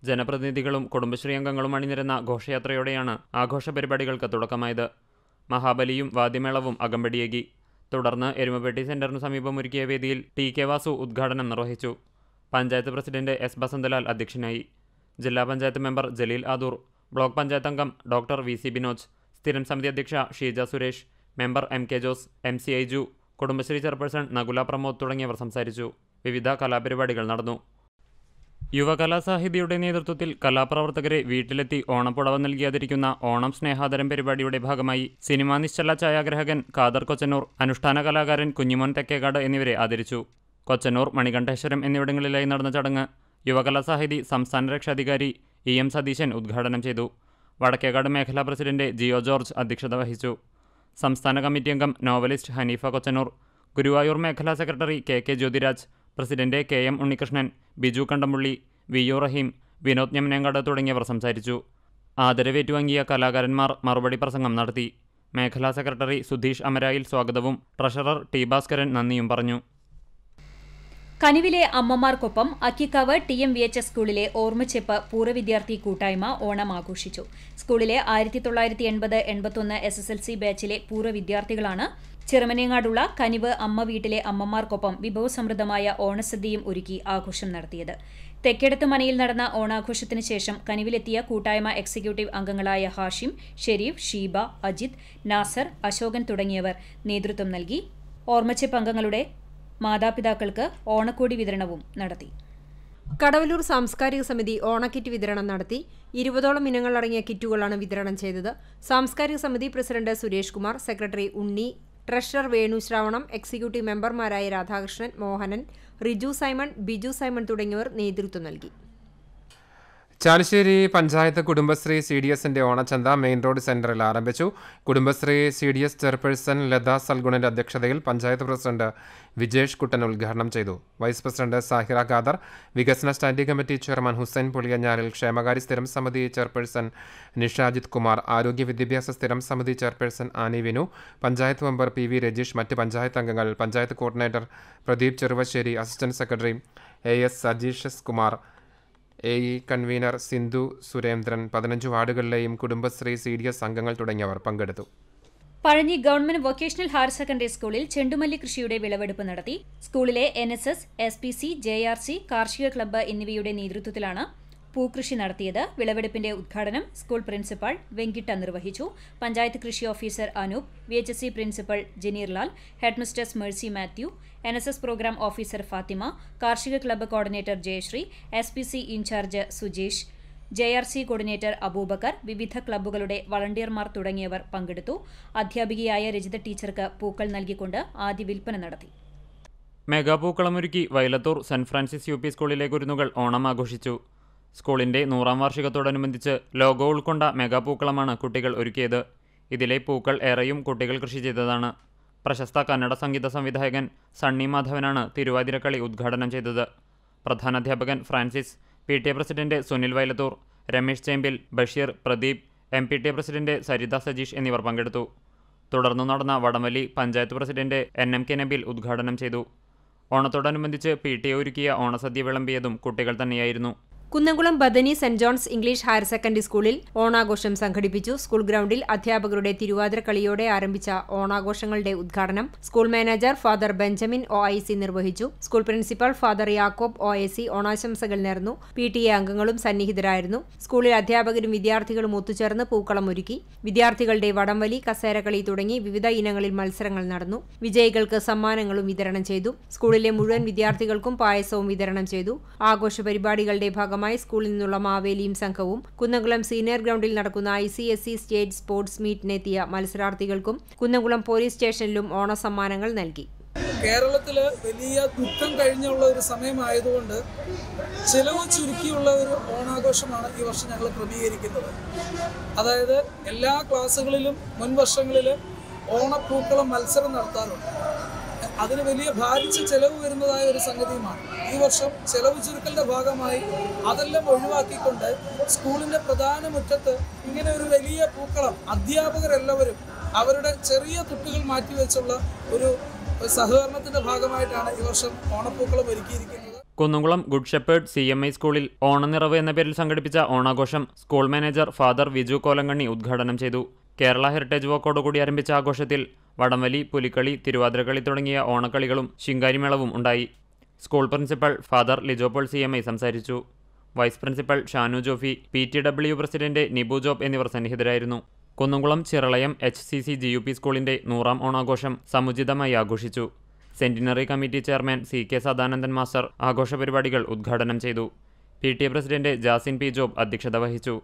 ജനപ്രതിനിധികളും കുടുംബശ്രീ അംഗങ്ങളും അണിനിരുന്ന ഘോഷയാത്രയോടെയാണ് ആഘോഷ പരിപാടികൾക്ക് തുടക്കമായത്. മഹാബലിയും വാദ്യമേളവും അകമ്പടിയേകി. തുടർന്ന് എരുമപ്പെട്ടി സെന്ററിനു സമീപം ഒരുക്കിയ വേദിയിൽ ടി കെ വാസു ഉദ്ഘാടനം നിർവഹിച്ചു. പഞ്ചായത്ത് പ്രസിഡന്റ് എസ് ബസന്തലാൽ അധ്യക്ഷനായി. ജില്ലാ പഞ്ചായത്ത് മെമ്പർ ജലീൽ ആദൂർ ബ്ലോക്ക് പഞ്ചായത്ത് അംഗം ഡോക്ടർ വി സി ബിനോജ് സ്ഥിരം സമിതി അധ്യക്ഷ Sheeja Suresh member M K Jose M C I ജു Kudumbashree chairperson Nakula Pramod തുടങ്ങിയവർ സംസാരിച്ചു. വിവിധ കലാപരിപാടികൾ നടന്നു. യുവകലാസാഹിതിയുടെ നേതൃത്വത്തിൽ കലാപ്രവർത്തകരെ വീട്ടിലെത്തി ഓണപ്പുടവ നൽകിയാതിരിക്കുന്ന ഓണം സ്നേഹാദരം പരിപാടിയുടെ ഭാഗമായി സിനിമാ നിശ്ചല ഛായാഗ്രാഹകൻ ഖാദർ കൊച്ചനൂർ അനുഷ്ഠാന കലാകാരൻ കുഞ്ഞിമോൻ തെക്കേകാട് എന്നിവരെ ആദരിച്ചു. കൊച്ചനൂർ മണികണ്ഠേശ്വരം എന്നിവിടങ്ങളിലായി നടന്ന ചടങ്ങ് യുവകലാസാഹിതി സംസ്ഥാന രക്ഷാധികാരി ഇ എം സതീശൻ ഉദ്ഘാടനം ചെയ്തു. വടക്കേകാട് മേഖലാ പ്രസിഡന്റ് ജിയോ ജോർജ് അധ്യക്ഷത വഹിച്ചു. സംസ്ഥാന കമ്മിറ്റി അംഗം നോവലിസ്റ്റ് ഹനീഫ കൊച്ചനൂർ ഗുരുവായൂർ മേഖലാ secretary K K Jyothiraj president K M Unnikrishnan Biju Kandamully V U Rahim Vinod ഞമനങ്ങാട് തുടങ്ങിയവർ സംസാരിച്ചു. ആദരവേറ്റുവാങ്ങിയ കലാകാരന്മാർ മറുപടി പ്രസംഗം നടത്തി. മേഖലാ സെക്രട്ടറി സുധീഷ് അമരായിൽ സ്വാഗതവും ട്രഷറർ ടി ഭാസ്കരൻ നന്ദിയും പറഞ്ഞു. കനിവിലെ അമ്മമാർക്കൊപ്പം Akkikkavu T M V H S സ്കൂളിലെ ഓർമ്മച്ചെപ്പ് പൂർവവിദ്യാർത്ഥി കൂട്ടായ്മ ഓണം ആഘോഷിച്ചു സ്കൂളിലെ ആയിരത്തി തൊള്ളായിരത്തി എൺപത് എൺപത്തൊന്ന് എസ് എസ് എൽ സി ബാച്ചിലെ പൂർവ വിദ്യാർത്ഥികളാണ് ചെറുമനേങ്ങാടുള്ള കനിവ് അമ്മ വീട്ടിലെ അമ്മമാർക്കൊപ്പം വിഭവസമൃദ്ധമായ ഓണസദ്യയും ഒരുക്കി ആഘോഷം നടത്തിയത്. തെക്കേടത്ത് മനയിൽ നടന്ന ഓണാഘോഷത്തിന് ശേഷം കനിവിലെത്തിയ കൂട്ടായ്മ എക്സിക്യൂട്ടീവ് അംഗങ്ങളായ ഹാഷിം ഷെരീഫ് ഷീബ അജിത് നാസർ അശോകൻ തുടങ്ങിയവർ നേതൃത്വം നൽകി. ഓർമ്മച്ചെപ്പ് അംഗങ്ങളുടെ മാതാപിതാക്കൾക്ക് ഓണക്കോടി വിതരണവും നടത്തി. കടവലൂർ സാംസ്കാരിക സമിതി ഓണക്കിറ്റ് വിതരണം നടത്തി. ഇരുപതോളം ഇനങ്ങളടങ്ങിയ കിറ്റുകളാണ് വിതരണം ചെയ്തത്. സാംസ്കാരിക സമിതി president Suresh Kumar secretary Unni treasurer Venu Shravanam executive മെമ്പർമാരായ രാധാകൃഷ്ണൻ മോഹനൻ റിജു സൈമൺ ബിജു സൈമൺ തുടങ്ങിയവർ നേതൃത്വം നൽകി. ചാലിശ്ശേരി പഞ്ചായത്ത് കുടുംബശ്രീ സി ഡി എസിന്റെ ഓണച്ചന്ത മെയിൻ റോഡ് സെന്ററിൽ ആരംഭിച്ചു. Kudumbashree C D S chairperson Latha സൽഗുണിന്റെ അധ്യക്ഷതയിൽ പഞ്ചായത്ത് പ്രസിഡന്റ് വിജേഷ് കുട്ടൻ ഉദ്ഘാടനം ചെയ്തു. വൈസ് പ്രസിഡന്റ് സാഹിറ ഖാദർ വികസന standing committee chairman Hussain Puliyanjalil ക്ഷേമകാര്യ സ്ഥിരം സമിതി ചെയർപേഴ്സൺ നിഷാജിത് കുമാർ ആരോഗ്യ വിദ്യാഭ്യാസ സ്ഥിരം സമിതി chairperson Annie Vinu panchayat member P V Rajeesh മറ്റ് പഞ്ചായത്ത് അംഗങ്ങൾ panchayat coordinator Pradeep Cheruvassery assistant secretary A S സജീഷസ് Kumar A E convener Sindhu Surendran പതിനഞ്ച് വാർഡുകളിലെയും കുടുംബശ്രീ സി ഡി എസ് അംഗങ്ങൾ തുടങ്ങിയവർ പങ്കെടുത്തു. Pazhanji government vocational higher secondary സ്കൂളിൽ ചെണ്ടുമല്ലി കൃഷിയുടെ വിളവെടുപ്പ് നടത്തി. സ്കൂളിലെ N S S S P C J R C കാർഷിക ക്ലബ്ബ് എന്നിവയുടെ നേതൃത്വത്തിലാണ് പൂക്കൃഷി നടത്തിയത്. വിളവെടുപ്പിന്റെ ഉദ്ഘാടനം സ്കൂൾ പ്രിൻസിപ്പൽ വെങ്കിട്ട നിർവഹിച്ചു. പഞ്ചായത്ത് കൃഷി officer Anoop V H S C principal Janeerlal headmistress Mercy Mathew N S S programme officer Fathima കാർഷിക club coordinator Jayasree S P C in charge Sujeesh J R C coordinator Abubakar വിവിധ ക്ലബ്ബുകളുടെ വളണ്ടിയർമാർ തുടങ്ങിയവർ പങ്കെടുത്തു. അധ്യാപികയായ രജിത ടീച്ചർക്ക് പൂക്കൾ നൽകിക്കൊണ്ട് ആദ്യ വിൽപ്പന നടത്തി. മെഗാപൂക്കളമൊരുക്കി Vailathur saint Francis U P സ്കൂളിലെ കുരുന്നുകൾ ഓണം ആഘോഷിച്ചു. സ്കൂളിന്റെ നൂറാം വാർഷികത്തോടനുബന്ധിച്ച് ലോഗോ ഉൾക്കൊണ്ട മെഗാ പൂക്കളമാണ് കുട്ടികൾ ഒരുക്കിയത്. ഇതിലെ പൂക്കൾ ഏറെയും കുട്ടികൾ കൃഷി ചെയ്തതാണ്. പ്രശസ്ത കന്നഡ സംഗീത സംവിധായകൻ സണ്ണി മാധവനാണ് തിരുവാതിരക്കളി ഉദ്ഘാടനം ചെയ്തത്. പ്രധാനാധ്യാപകൻ Francis P T A president Sunil Vailathur Ramesh Chembil Basheer Pradeep M P T A president Saritha Sajeesh എന്നിവർ പങ്കെടുത്തു. തുടർന്ന് നടന്ന വടമലി panchayat president N M K Nabeel ഉദ്ഘാടനം ചെയ്തു. ഓണത്തോടനുബന്ധിച്ച് പി ടി എ ഒരുക്കിയ ഓണസദ്യ വിളമ്പിയതും കുട്ടികൾ തന്നെയായിരുന്നു. Kunnamkulam Bethany saint John's English higher secondary സ്കൂളിൽ ഓണാഘോഷം സംഘടിപ്പിച്ചു. സ്കൂൾ ഗ്രൗണ്ടിൽ അധ്യാപകരുടെ തിരുവാതിര കളിയോടെ ആരംഭിച്ച ഓണാഘോഷങ്ങളുടെ ഉദ്ഘാടനം school manager father Benjamin O നിർവഹിച്ചു. School principal father Yakob O C ഓണാശംസകൾ നേർന്നു. പി ടി എ അംഗങ്ങളും സന്നിഹിതരായിരുന്നു. സ്കൂളിൽ അധ്യാപകരും വിദ്യാർത്ഥികളും ഒത്തുചേർന്ന് പൂക്കളം ഒരുക്കി. വിദ്യാർത്ഥികളുടെ വടംവലി കസേരകളി തുടങ്ങി വിവിധ ഇനങ്ങളിൽ മത്സരങ്ങൾ നടന്നു. വിജയികൾക്ക് സമ്മാനങ്ങളും വിതരണം ചെയ്തു. സ്കൂളിലെ മുഴുവൻ വിദ്യാർത്ഥികൾക്കും പായസവും വിതരണം ചെയ്തു. ആഘോഷ പരിപാടികളുടെ ഭാഗമായി സ്കൂളിൽ നിന്നുള്ള മാവേലിയും സംഘവും കുന്നംകുളം സീനിയർ ഗ്രൗണ്ടിൽ നടക്കുന്ന I C S C state sports മീറ്റിനെത്തിയ മത്സരാർത്ഥികൾക്കും കുന്നംകുളം പോലീസ് സ്റ്റേഷനിലും ഓണസമ്മാനങ്ങൾ നൽകി. കേരളത്തിൽ വലിയ ദുഃഖം കഴിഞ്ഞുള്ള ഒരു സമയമായതുകൊണ്ട് ചിലവ് ചുരുക്കിയുള്ള ഒരു ഓണാഘോഷമാണ് ഈ വർഷം ഞങ്ങൾ ക്രമീകരിക്കുന്നത്. അതായത് എല്ലാ ക്ലാസ്സുകളിലും മുൻവർഷങ്ങളിൽ ഓണപ്പൂക്കളം മത്സരം നടത്താറുണ്ട്. അതിന് വലിയ ഭാരിച്ച ചെലവ് വരുന്നതായ ഒരു സംഗതിയുമാണ്. ഈ വർഷം ചെലവ് ചുരുക്കലിന്റെ ഭാഗമായി അതെല്ലാം ഒഴിവാക്കിക്കൊണ്ട് സ്കൂളിന്റെ പ്രധാന മുറ്റത്ത് ഇങ്ങനെ ഒരു വലിയ പൂക്കളം അധ്യാപകരെല്ലാവരും അവരുടെ ചെറിയ തുട്ടുകൾ മാറ്റിവെച്ചുള്ള ഒരു സഹകരണത്തിന്റെ ഭാഗമായിട്ടാണ് ഈ വർഷം ഓണപ്പൂക്കളം ഒരുക്കിയിരിക്കുന്നത്. Kunnamkulam good shepherd C M I സ്കൂളിൽ ഓണനിറവ് എന്ന പേരിൽ സംഘടിപ്പിച്ച ഓണാഘോഷം school manager father Viju Kolankanni ഉദ്ഘാടനം ചെയ്തു. കേരള ഹെറിറ്റേജ് വാക്കോടുകൂടി ആരംഭിച്ച ആഘോഷത്തിൽ വടംവലി പുലിക്കളി തിരുവാതിരക്കളി തുടങ്ങിയ ഓണക്കളികളും ശിങ്കാരിമേളവും ഉണ്ടായി. School principal father Lijo Paul C M I സംസാരിച്ചു. Vice principal Shanu Jofi P T W president Nibu Job എന്നിവർ സന്നിഹിതരായിരുന്നു. Kunnamkulam Chiralayam H C C G U P സ്കൂളിന്റെ നൂറാം ഓണാഘോഷം സമുചിതമായി ആഘോഷിച്ചു. Centenary committee chairman C K Sadanandan master ആഘോഷ പരിപാടികൾ ഉദ്ഘാടനം ചെയ്തു. P T A president Jasin P Job അധ്യക്ഷത വഹിച്ചു.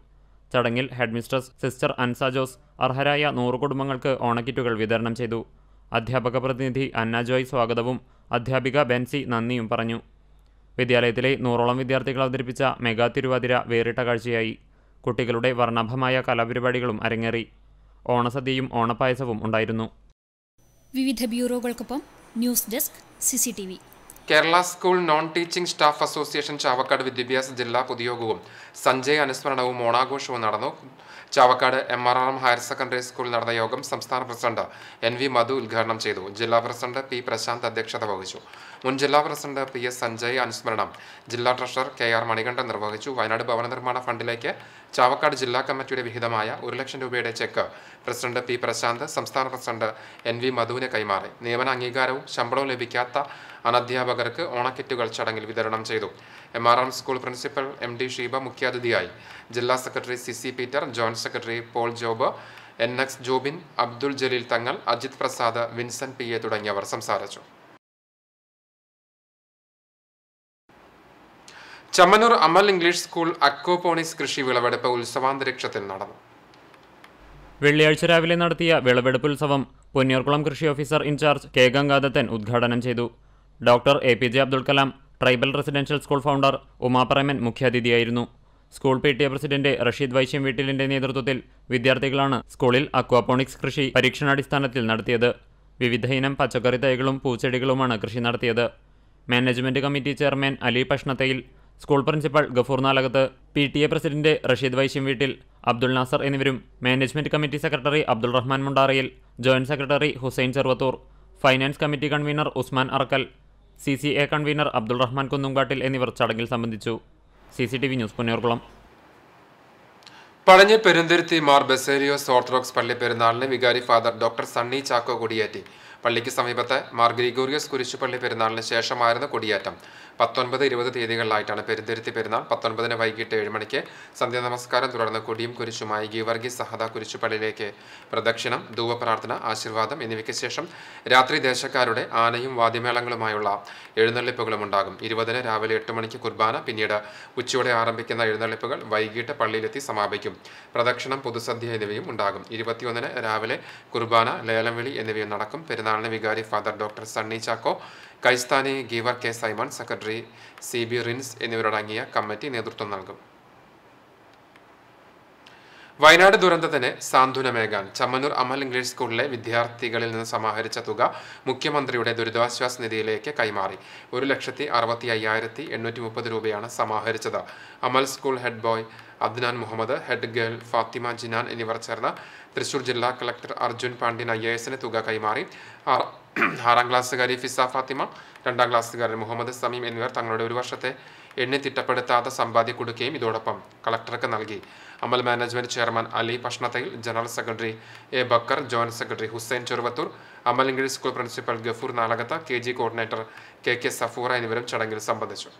ചടങ്ങിൽ ഹെഡ്മിസ്ട്രസ് സിസ്റ്റർ അൻസ ജോസ് അർഹരായ നൂറ് കുടുംബങ്ങൾക്ക് ഓണക്കിറ്റുകൾ വിതരണം ചെയ്തു. അധ്യാപക പ്രതിനിധി അന്ന ജോയ് സ്വാഗതവും അധ്യാപിക ബെൻസി നന്ദിയും പറഞ്ഞു. വിദ്യാലയത്തിലെ നൂറോളം വിദ്യാർത്ഥികൾ അവതരിപ്പിച്ച മെഗാ തിരുവാതിര വേറിട്ട കാഴ്ചയായി. കുട്ടികളുടെ വർണാഭമായ കലാപരിപാടികളും അരങ്ങേറി. ഓണസദ്യയും ഓണപ്പായസവും ഉണ്ടായിരുന്നു. വിവിധ ബ്യൂറോകൾക്കൊപ്പം news desk CCTV Kerala school non teaching staff association Chavakkad വിദ്യാഭ്യാസ ജില്ലാ പൊതുയോഗവും സഞ്ജയ് അനുസ്മരണവും ഓണാഘോഷവും നടന്നു. Chavakkad M R R M higher secondary സ്കൂളിൽ നടന്ന യോഗം സംസ്ഥാന പ്രസിഡന്റ് എൻ വി മധു ഉദ്ഘാടനം ചെയ്തു. ജില്ലാ പ്രസിഡന്റ് പി പ്രശാന്ത് അധ്യക്ഷത വഹിച്ചു. മുൻ ജില്ലാ പ്രസിഡന്റ് പി എസ് സഞ്ജയ് അനുസ്മരണം. ജില്ലാ ട്രഷറർ കെ ആർ മണികണ്ഠൻ നിർവഹിച്ചു. വയനാട് ഭവന നിർമ്മാണ ഫണ്ടിലേക്ക് ചാവക്കാട് ജില്ലാ കമ്മിറ്റിയുടെ വിഹിതമായ ഒരു ലക്ഷം രൂപയുടെ ചെക്ക് പ്രസിഡന്റ് പി പ്രശാന്ത് സംസ്ഥാന പ്രസിഡന്റ് എൻ വി മധുവിന് കൈമാറി. നിയമന അംഗീകാരവും ശമ്പളവും ലഭിക്കാത്ത അനധ്യാപകർക്ക് ഓണക്കിറ്റുകൾ ചടങ്ങിൽ വിതരണം ചെയ്തു. M R M school principal M D Sheeba മുഖ്യാതിഥിയായി ജില്ലാ secretary C C Peter joint secretary Paul Job N X Jobin Abdul Jaleel Thangal Ajith Prasad Vincent P A തുടങ്ങിയവർ സംസാരിച്ചു. Chammanur Amal English school aquaponics കൃഷി വിളവെടുപ്പ് ഉത്സവാന്തരീക്ഷത്തിൽ നടന്നു. വെള്ളിയാഴ്ച രാവിലെ നടത്തിയ വിളവെടുപ്പ് ഉത്സവം പൊന്നിയൂർക്കുളം കൃഷി ഓഫീസർ ഇൻചാർജ് കെ ഗംഗാദത്തൻ ഉദ്ഘാടനം ചെയ്തു. Doctor A P J Abdul Kalam tribal residential school founder Umapreman മുഖ്യാതിഥിയായിരുന്നു. School P T A president Rasheed Vaishyam വീട്ടിലിന്റെ നേതൃത്വത്തിൽ വിദ്യാർത്ഥികളാണ് സ്കൂളിൽ അക്വാപോണിക്സ് കൃഷി പരീക്ഷണാടിസ്ഥാനത്തിൽ നടത്തിയത്. വിവിധ ഇനം പച്ചക്കറി തൈകളും പൂച്ചെടികളുമാണ് കൃഷി നടത്തിയത്. Management committee chairman Ali Pashnathayil school principal Gafoor Nalakath P T A president Rasheed Vaishyam Veettil Abdul Nasar എന്നിവരും management committee secretary Abdul Rahman Mundarayil joint secretary Hussain Cheruvathur finance committee convener Usman Arakkal C C A convener Abdul Rahman Kunnumkattil എന്നിവർ ചടങ്ങിൽ സംബന്ധിച്ചു. C C T V news Punnayurkulam. Pazhanji Perunthiruthi Mar Baselios Orthodox പള്ളി പെരുന്നാളിന് വികാരി father doctor Sunny Chacko കൊടിയേറ്റി. പള്ളിക്ക് സമീപത്തെ മാർ ഗ്രിഗോറിയസ് കുരിശുപള്ളി പെരുന്നാളിന് ശേഷമായിരുന്നു കൊടിയേറ്റം. പത്തൊൻപത് ഇരുപത് തീയതികളിലായിട്ടാണ് പെരുന്തിരുത്തി പെരുന്നാൾ. പത്തൊൻപതിന് വൈകിട്ട് ഏഴ് മണിക്ക് സന്ധ്യാനമസ്കാരം തുടർന്ന് കൊടിയും കുരിശുമായി ഗീവർഗീസ് സഹദ കുരിശുപള്ളിയിലേക്ക് പ്രദക്ഷിണം ധൂവപ്രാർത്ഥന ആശീർവാദം എന്നിവയ്ക്ക് ശേഷം രാത്രി ദേശക്കാരുടെ ആനയും വാദ്യമേളങ്ങളുമായുള്ള എഴുന്നള്ളിപ്പുകളും ഉണ്ടാകും. ഇരുപതിന് രാവിലെ എട്ട് മണിക്ക് കുർബാന പിന്നീട് ഉച്ചയോടെ ആരംഭിക്കുന്ന എഴുന്നള്ളിപ്പുകൾ വൈകിട്ട് പള്ളിയിലെത്തി സമാപിക്കും. പ്രദക്ഷിണം പൊതുസദ്യ എന്നിവയും ഉണ്ടാകും. ഇരുപത്തിയൊന്നിന് രാവിലെ കുർബാന ലേലം വിളി എന്നിവയും നടക്കും. പെരുന്നാളിന് വികാരി father doctor Sunny Chacko കൈസ്ഥാനി Geevar K Simon secretary C B Rins എന്നിവരടങ്ങിയ കമ്മിറ്റി നേതൃത്വം നൽകും. വയനാട് ദുരന്തത്തിന് സാന്ത്വനമേകാൻ ചമ്മന്നൂർ അമൽ ഇംഗ്ലീഷ് സ്കൂളിലെ വിദ്യാർത്ഥികളിൽ നിന്ന് സമാഹരിച്ച തുക മുഖ്യമന്ത്രിയുടെ ദുരിതാശ്വാസ നിധിയിലേക്ക് കൈമാറി. ഒരു ലക്ഷത്തി അറുപത്തി അയ്യായിരത്തി എണ്ണൂറ്റി മുപ്പത് രൂപയാണ് സമാഹരിച്ചത്. Amal school head boy Adnan Muhammad head girl Fathima Jinan എന്നിവർ ചേർന്ന് തൃശൂർ ജില്ലാ collector Arjun Pandian I A എസിന് തുക കൈമാറി. ആറ് ക്ലാസ്സുകാരി ഫിസ ഫാത്തിമ രണ്ടാം ക്ലാസ്സുകാരൻ മുഹമ്മദ് സമീം എന്നിവർ തങ്ങളുടെ ഒരു വർഷത്തെ എണ്ണി തിട്ടപ്പെടുത്താത്ത സമ്പാദ്യ കൊടുക്കുകയും ഇതോടൊപ്പം കളക്ടർക്ക് നൽകി. Amal management chairman Ali Pashnathayil general secretary A Bakar joint secretary Hussain Cheruvathur Amal English school principal Gafoor Nalakath K G coordinator K K Safoora എന്നിവരും ചടങ്ങിൽ സംബന്ധിച്ചു.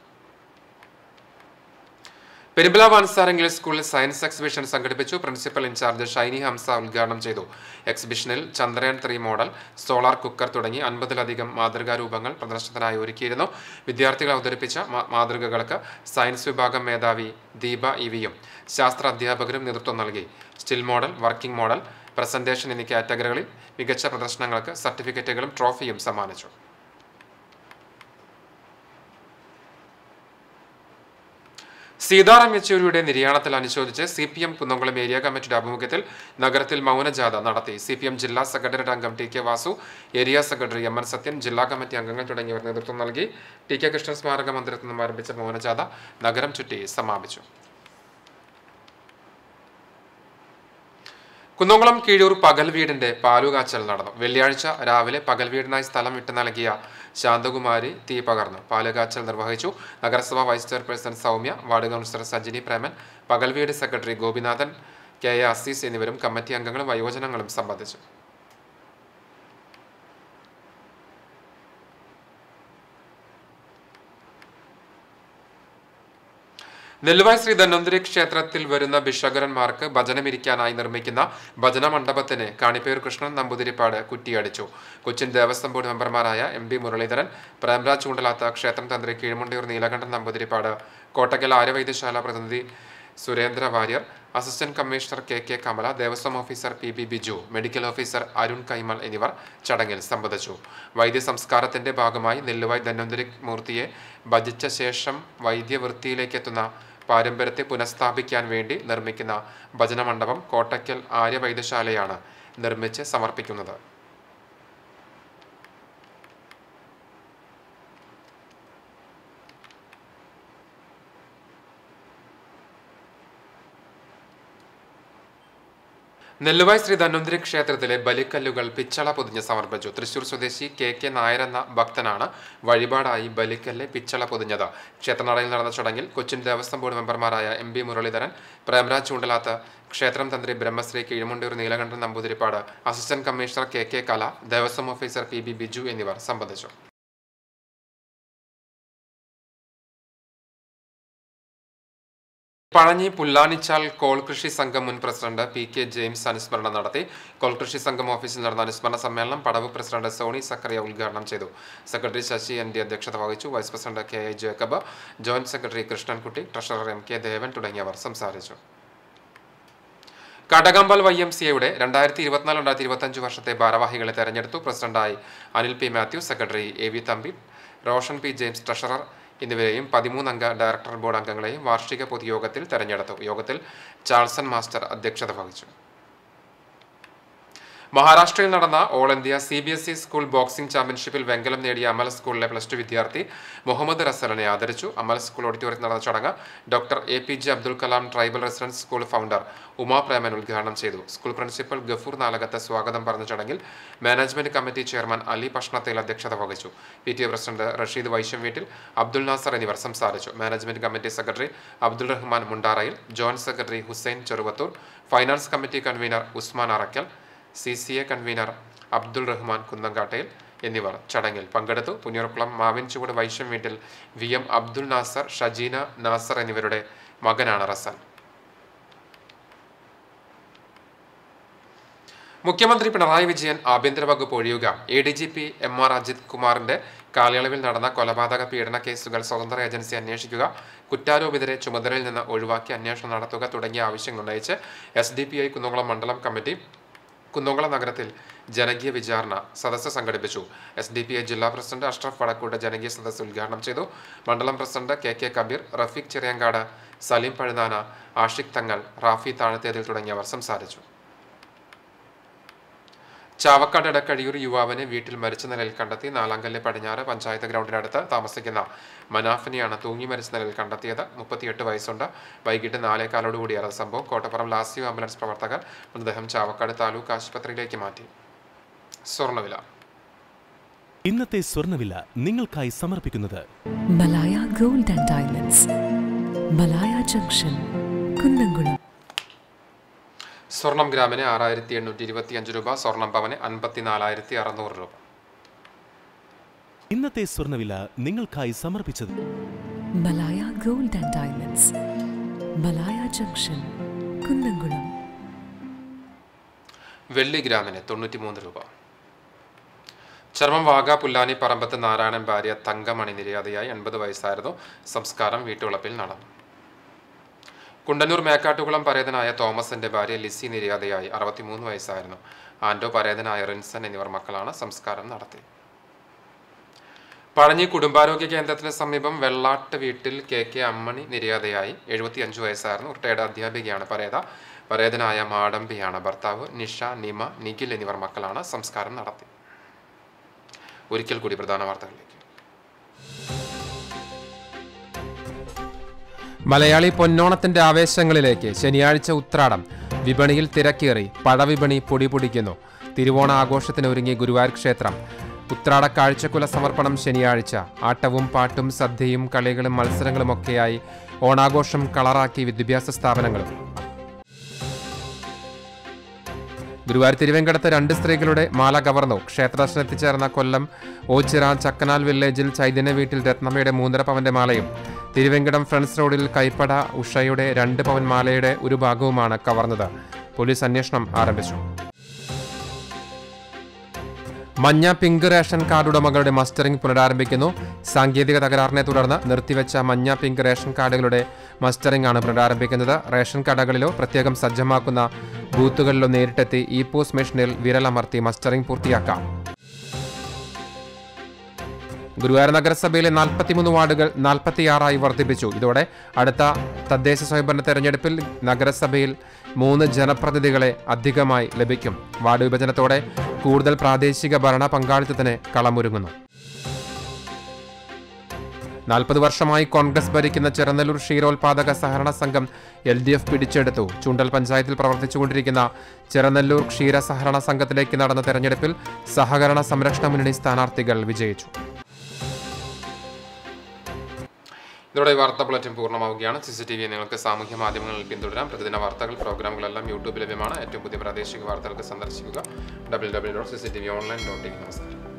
പെരുമ്പലാവ് വാൻസാർ ഇംഗ്ലീഷ് സ്കൂളിൽ സയൻസ് എക്സിബിഷൻ സംഘടിപ്പിച്ചു. Principal in charge Shiny Hamsa ഉദ്ഘാടനം ചെയ്തു. എക്സിബിഷനിൽ Chandrayaan three model solar cooker തുടങ്ങി അൻപതിലധികം മാതൃകാ രൂപങ്ങൾ പ്രദർശനത്തിനായി ഒരുക്കിയിരുന്നു. വിദ്യാർത്ഥികൾ അവതരിപ്പിച്ച മാതൃകകൾക്ക് സയൻസ് വിഭാഗം മേധാവി ദീപ ഇവിയും ശാസ്ത്ര അധ്യാപകരും നേതൃത്വം നൽകി. Still model working model presentation എന്നീ കാറ്റഗറികളിൽ മികച്ച പ്രദർശനങ്ങൾക്ക് സർട്ടിഫിക്കറ്റുകളും ട്രോഫിയും സമ്മാനിച്ചു. സീതാറാം യെച്ചൂരിയുടെ നിര്യാണത്തിൽ അനുശോചിച്ച് C P M Kunnamkulam area കമ്മിറ്റിയുടെ ആഭിമുഖ്യത്തിൽ നഗരത്തിൽ മൗനജാഥ നടത്തി. സി പി എം ജില്ലാ സെക്രട്ടേറിയറ്റ് അംഗം T K Vasu area secretary M N Sathyan ജില്ലാ കമ്മിറ്റി അംഗങ്ങൾ തുടങ്ങിയവർ നേതൃത്വം നൽകി. ടി കെ കൃഷ്ണൻ സ്മാരക മന്ദിരത്തിൽ നിന്നും ആരംഭിച്ച മൗനജാഥ നഗരം ചുറ്റി സമാപിച്ചു. കുന്നംകുളം കീഴൂർ പകൽ വീടിന്റെ പാലുകാച്ചൽ നടന്നു. വെള്ളിയാഴ്ച രാവിലെ പകൽ വീടിനായി സ്ഥലം വിട്ടു നൽകിയ ശാന്തകുമാരി തീ പകർന്നു. പാലുകാച്ചൽ നിർവഹിച്ചു. നഗരസഭാ vice chairperson Soumya ward councillor Sajini Preman പകൽ വീട് secretary Gopinathan K A Azeez എന്നിവരും കമ്മിറ്റി അംഗങ്ങളും വയോജനങ്ങളും സംബന്ധിച്ചു. നെല്ലുവായ് ശ്രീ ധന്വന്തരി ക്ഷേത്രത്തിൽ വരുന്ന ഭിഷകരന്മാർക്ക് ഭജനമിരിക്കാനായി നിർമ്മിക്കുന്ന ഭജന മണ്ഡപത്തിന് കാണിപ്പേർ കൃഷ്ണൻ നമ്പൂതിരിപ്പാട് കുറ്റിയടിച്ചു. കൊച്ചിൻ ദേവസ്വം ബോർഡ് മെമ്പർമാരായ എം പി മുരളീധരൻ പ്രേംരാജ് ചൂണ്ടലാത്ത ക്ഷേത്രം തന്ത്രി കീഴ്മുണ്ടിയൂർ നീലകണ്ഠൻ നമ്പൂതിരിപ്പാട് കോട്ടക്കൽ ആര്യവൈദ്യശാല പ്രതിനിധി Surendra Warrier assistant commissioner K K Kamala Devaswom officer P B Biju medical officer Arun Kaimal എന്നിവർ ചടങ്ങിൽ സംബന്ധിച്ചു. വൈദ്യസംസ്കാരത്തിന്റെ ഭാഗമായി നെല്ലുവായ് ധന്വന്തരി മൂർത്തിയെ ഭജിച്ച ശേഷം വൈദ്യവൃത്തിയിലേക്ക് എത്തുന്ന പാരമ്പര്യത്തെ പുനഃസ്ഥാപിക്കാൻ വേണ്ടി നിർമ്മിക്കുന്ന ഭജനമണ്ഡപം കോട്ടയ്ക്കൽ ആര്യവൈദ്യശാലയാണ് നിർമ്മിച്ച് സമർപ്പിക്കുന്നത്. നെല്ലുവായ് ശ്രീ ധന്വന്തിരി ക്ഷേത്രത്തിലെ ബലിക്കല്ലുകൾ പിച്ചള പൊതിഞ്ഞ് സമർപ്പിച്ചു. തൃശൂർ സ്വദേശി കെ കെ നായർ എന്ന ഭക്തനാണ് വഴിപാടായി ബലിക്കല്ല് പിച്ചള പൊതിഞ്ഞത്. ക്ഷേത്രനടയിൽ നടന്ന ചടങ്ങിൽ കൊച്ചിൻ ദേവസ്വം ബോർഡ് മെമ്പർമാരായ എം ബി മുരളീധരൻ പ്രേംരാജ് ചൂണ്ടലാത്ത് ക്ഷേത്രം തന്ത്രി Brahmashri Keezhmundayur Neelakandan Namboodiripad assistant commissioner K K Kala Devaswom officer P B Biju എന്നിവർ സംബന്ധിച്ചു. പഴഞ്ഞി പുല്ലാനിച്ചാൽ കോൾ കൃഷി സംഘം മുൻ പ്രസിഡന്റ് പി കെ ജെയിംസ് അനുസ്മരണം നടത്തി. കോൾ കൃഷി സംഘം ഓഫീസിൽ നടന്ന അനുസ്മരണ സമ്മേളനം പടവ് പ്രസിഡന്റ് സോണി സക്കറിയ ഉദ്ഘാടനം ചെയ്തു. സെക്രട്ടറി ശശി എൻ ഡി അധ്യക്ഷത വഹിച്ചു. Vice president K A Jacob joint secretary Krishnankutty treasurer M K Devan തുടങ്ങിയവർ സംസാരിച്ചു. കടകമ്പൽ വൈ എം സി എയുടെ രണ്ടായിരത്തി ഇരുപത്തിനാല് രണ്ടായിരത്തി ഇരുപത്തഞ്ച് വർഷത്തെ ഭാരവാഹികളെ തെരഞ്ഞെടുത്തു പ്രസിഡന്റായി Anil P Mathew secretary A V Thampi Roshan P James treasurer എന്നിവരെയും അംഗ ഡയറക്ടർ ബോർഡ് അംഗങ്ങളെയും വാർഷിക പൊതുയോഗത്തിൽ തെരഞ്ഞെടുത്തു. യോഗത്തിൽ ചാൾസൺ മാസ്റ്റർ അധ്യക്ഷത വഹിച്ചു. മഹാരാഷ്ട്രയിൽ നടന്ന all India C B S E school boxing ചാമ്പ്യൻഷിപ്പിൽ വെങ്കലം നേടിയ അമൽ സ്കൂളിലെ പ്ലസ് ടു വിദ്യാർത്ഥി മുഹമ്മദ് റസലിനെ ആദരിച്ചു. അമൽ സ്കൂൾ ഓഡിറ്റോറിയത്തിൽ നടന്ന ചടങ്ങ് doctor A P J Abdul Kalam tribal residence school founder Uma Preman ഉദ്ഘാടനം ചെയ്തു. സ്കൂൾ പ്രിൻസിപ്പൽ ഗഫൂർ നാലകത്ത് സ്വാഗതം പറഞ്ഞ ചടങ്ങിൽ management committee chairman Ali Pashnathayil അധ്യക്ഷത വഹിച്ചു. P T A president Rasheed Vaishyam Veettil Abdul Nasar എന്നിവർ സംസാരിച്ചു. Management committee secretary Abdul Rahman Mundarayil joint secretary Hussain Cheruvathur finance committee convener Usman Arakkal C C A convener Abdul Rahman Kunnumkattil എന്നിവർ ചടങ്ങിൽ പങ്കെടുത്തു. Punnayurkulam Mavinchuvadu Vaisyam Veettil V M Abdul Nasar Shajeena Nasar എന്നിവരുടെ മകനാണ് റസൽ. മുഖ്യമന്ത്രി പിണറായി വിജയൻ ആഭ്യന്തര വകുപ്പ് ഒഴിയുക. A D G P M R Ajith കുമാറിന്റെ കാലയളവിൽ നടന്ന കൊലപാതക പീഡന കേസുകൾ സ്വതന്ത്ര ഏജൻസി അന്വേഷിക്കുക കുറ്റാരോപിതരെ ചുമതലയിൽ നിന്ന് ഒഴിവാക്കി അന്വേഷണം നടത്തുക തുടങ്ങിയ ആവശ്യങ്ങൾ ഉന്നയിച്ച് S D P I Kunnamkulam മണ്ഡലം കമ്മിറ്റി കുന്നംകുളം നഗരത്തിൽ ജനകീയ വിചാരണ സദസ്സ് സംഘടിപ്പിച്ചു. എസ് ഡി പി ഐ ജില്ലാ പ്രസിഡന്റ് അഷ്റഫ് വടക്കൂട്ട് ജനകീയ സദസ്സ് ഉദ്ഘാടനം ചെയ്തു. മണ്ഡലം president K K Kabeer Rafeeq Cheriyankad Saleem Pazhuthana Ashiq Thangal Rafi Thazhathethil തുടങ്ങിയവർ സംസാരിച്ചു. ചാവക്കാട് ഇടക്കഴിയൂർ യുവാവിനെ വീട്ടിൽ മരിച്ച നിലയിൽ കണ്ടെത്തി നാലാങ്കല്ല് പടിഞ്ഞാറ് പഞ്ചായത്ത് ഗ്രൗണ്ടിനടുത്ത് താമസിക്കുന്ന മനാഫിനെയാണ് തൂങ്ങി മരിച്ച നിലയിൽ കണ്ടെത്തിയത്. മുപ്പത്തിയെട്ട് വയസ്സുണ്ട്. വൈകിട്ട് നാലേകാലോടുകൂടിയാണ് സംഭവം. കോട്ടപ്പുറം ലാസ്യു ആംബുലൻസ് പ്രവർത്തകർ മൃതദേഹം ചാവക്കാട് താലൂക്ക് ആശുപത്രിയിലേക്ക് മാറ്റി. സ്വർണവില ഇന്നത്തെ സ്വർണവില നിങ്ങൾക്കായി സമർപ്പിക്കുന്നത് Malaya gold and diamonds. Malaya junction Kunnamkulam. സ്വർണം ഗ്രാമിന് ആറായിരത്തി എണ്ണൂറ്റി ഇരുപത്തി അഞ്ച് രൂപ സ്വർണം പവന് അൻപത്തിനാലായിരത്തി അറുന്നൂറ് രൂപ. ഇന്നത്തെ സ്വർണവില നിങ്ങൾക്കായി സമർപ്പിച്ചത് Malaya gold and diamonds. Malaya junction Kunnamkulam. വെള്ളി ഗ്രാമിന് തൊണ്ണൂറ്റിമൂന്ന് രൂപ. ചർമ്മം വാഗ പുല്ലാനി പറമ്പത്ത് നാരായണൻ ഭാര്യ തങ്കമണി നിര്യാതയായി എൺപത് വയസ്സായിരുന്നു. സംസ്കാരം വീട്ടുവളപ്പിൽ നടന്നു. കുണ്ടന്നൂർ മേക്കാട്ടുകുളം പരേതനായ തോമസിന്റെ ഭാര്യ ലിസി നിര്യാതയായി അറുപത്തിമൂന്ന് വയസ്സായിരുന്നു. ആൻഡോ പരേതനായ റിൻസൺ എന്നിവർ മക്കളാണ് സംസ്കാരം നടത്തി. പഴഞ്ഞി കുടുംബാരോഗ്യ കേന്ദ്രത്തിന് സമീപം വെള്ളാട്ട് വീട്ടിൽ കെ കെ അമ്മണി നിര്യാതയായി എഴുപത്തിയഞ്ച് വയസ്സായിരുന്നു. റിട്ടയർഡ് അധ്യാപികയാണ് പരേത. പരേതനായ മാടമ്പിയാണ് ഭർത്താവ് നിഷ നിമ നിഖിൽ എന്നിവർ മക്കളാണ് സംസ്കാരം നടത്തി. ഒരിക്കൽ കൂടി പ്രധാന വാർത്തകളിലേക്ക്. മലയാളി പൊന്നോണത്തിന്റെ ആവേശങ്ങളിലേക്ക് ശനിയാഴ്ച ഉത്രാടം. വിപണിയിൽ തിരക്കേറി. പഴവിപണി പൊടിപൊടിക്കുന്നു തിരുവോണ ആഘോഷത്തിനൊരുങ്ങി ഗുരുവായൂർ ക്ഷേത്രം. ഉത്രാട കാഴ്ചക്കുല സമർപ്പണം ശനിയാഴ്ച. ആട്ടവും പാട്ടും സദ്യയും കളികളും മത്സരങ്ങളുമൊക്കെയായി ഓണാഘോഷം കളറാക്കി വിദ്യാഭ്യാസ സ്ഥാപനങ്ങളും. ഗുരുവായൂർ തിരുവെങ്കടത്ത് രണ്ട് സ്ത്രീകളുടെ മാല കവർന്നു. ക്ഷേത്രദർശനത്തിൽ ചേർന്ന കൊല്ലം ഓച്ചിറ ചക്കനാൽ വില്ലേജിൽ ചൈതന്യ വീട്ടിൽ രത്നമ്മയുടെ മൂന്നര പവന്റെ മാലയും തിരുവെങ്കടം ഫ്രണ്ട്സ് റോഡിൽ കൈപ്പട ഉഷയുടെ രണ്ട് പവൻ മാലയുടെ ഒരു ഭാഗവുമാണ് കവർന്നത്. പോലീസ് അന്വേഷണം ആരംഭിച്ചു. മഞ്ഞ പിങ്ക് റേഷൻ കാർഡ് ഉടമകളുടെ മസ്റ്ററിംഗ് പുനരാരംഭിക്കുന്നു. സാങ്കേതിക തകരാറിനെ തുടർന്ന് നിർത്തിവെച്ച മഞ്ഞ പിങ്ക് റേഷൻ കാർഡുകളുടെ മസ്റ്ററിംഗ് ആണ് പുനരാരംഭിക്കുന്നത്. റേഷൻ കടകളിലോ പ്രത്യേകം സജ്ജമാക്കുന്ന ബൂത്തുകളിലോ നേരിട്ടെത്തി ഇ പോസ്റ്റ് മെഷീനിൽ വിരലമർത്തി മസ്റ്ററിംഗ് പൂർത്തിയാക്കാം. ഗുരുവായൂർ നഗരസഭയിലെ നാൽപ്പത്തിമൂന്ന് വാർഡുകൾ നാൽപ്പത്തിയാറായി വർദ്ധിപ്പിച്ചു. ഇതോടെ അടുത്ത തദ്ദേശ സ്വയംഭരണ തെരഞ്ഞെടുപ്പിൽ നഗരസഭയിൽ മൂന്ന് ജനപ്രതിനിധികളെ അധികമായി ലഭിക്കും. വാർഡ് വിഭജനത്തോടെ കൂടുതൽ പ്രാദേശിക ഭരണ പങ്കാളിത്തത്തിന് കളമൊരുങ്ങുന്നു. നാൽപ്പത് വർഷമായി കോൺഗ്രസ് ഭരിക്കുന്ന ചെറുനല്ലൂർ ക്ഷീരോത്പാദക സഹകരണ സംഘം എൽ ഡി എഫ് പിടിച്ചെടുത്തു. ചുണ്ടൽ പഞ്ചായത്തിൽ പ്രവർത്തിച്ചുകൊണ്ടിരിക്കുന്ന ചെറുനല്ലൂർ ക്ഷീര സഹകരണ സംഘത്തിലേക്ക് നടന്ന തെരഞ്ഞെടുപ്പിൽ സഹകരണ സംരക്ഷണ മുന്നണി സ്ഥാനാർത്ഥികൾ വിജയിച്ചു. ഇതോടെ വാർത്താ ബുള്ളറ്റിൻ പൂർണമാവുകയാണ്. സി സി ടി വി നിങ്ങൾക്ക് സാമൂഹ്യ മാധ്യമങ്ങളിൽ പിന്തുടരാം. പ്രതിദിന വാർത്തകൾ പ്രോഗ്രാമുകളെല്ലാം യൂട്യൂബിൽ ലഭ്യമാണ്. ഏറ്റവും പുതിയ പ്രാദേശിക വാർത്തകൾക്ക് സന്ദർശിക്കുക. W W dot C C T V online dot in നമസ്കാരം.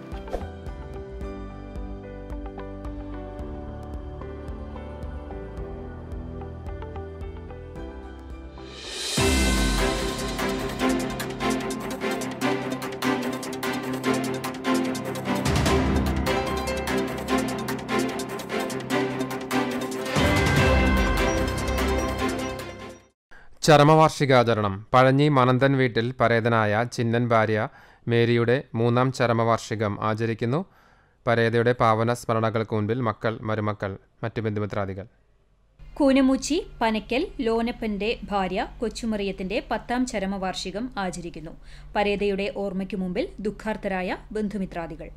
ചരമവാർഷികാചരണം. പഴഞ്ഞി മനന്തൻ വീട്ടിൽ പരേതനായ ചിന്നൻ ഭാര്യ മേരിയുടെ മൂന്നാം ചരമവാർഷികം ആചരിക്കുന്നു. പരേതയുടെ പാവന സ്മരണകൾക്ക് മുൻപിൽ മക്കൾ മരുമക്കൾ മറ്റു ബന്ധുമിത്രാദികൾ. കൂനമൂച്ചി പനക്കൽ ലോനപ്പന്റെ ഭാര്യ കൊച്ചുമറിയത്തിന്റെ പത്താം ചരമവാർഷികം ആചരിക്കുന്നു. പരേതയുടെ ഓർമ്മയ്ക്കു മുമ്പിൽ ദുഃഖാർത്തരായ ബന്ധുമിത്രാദികൾ.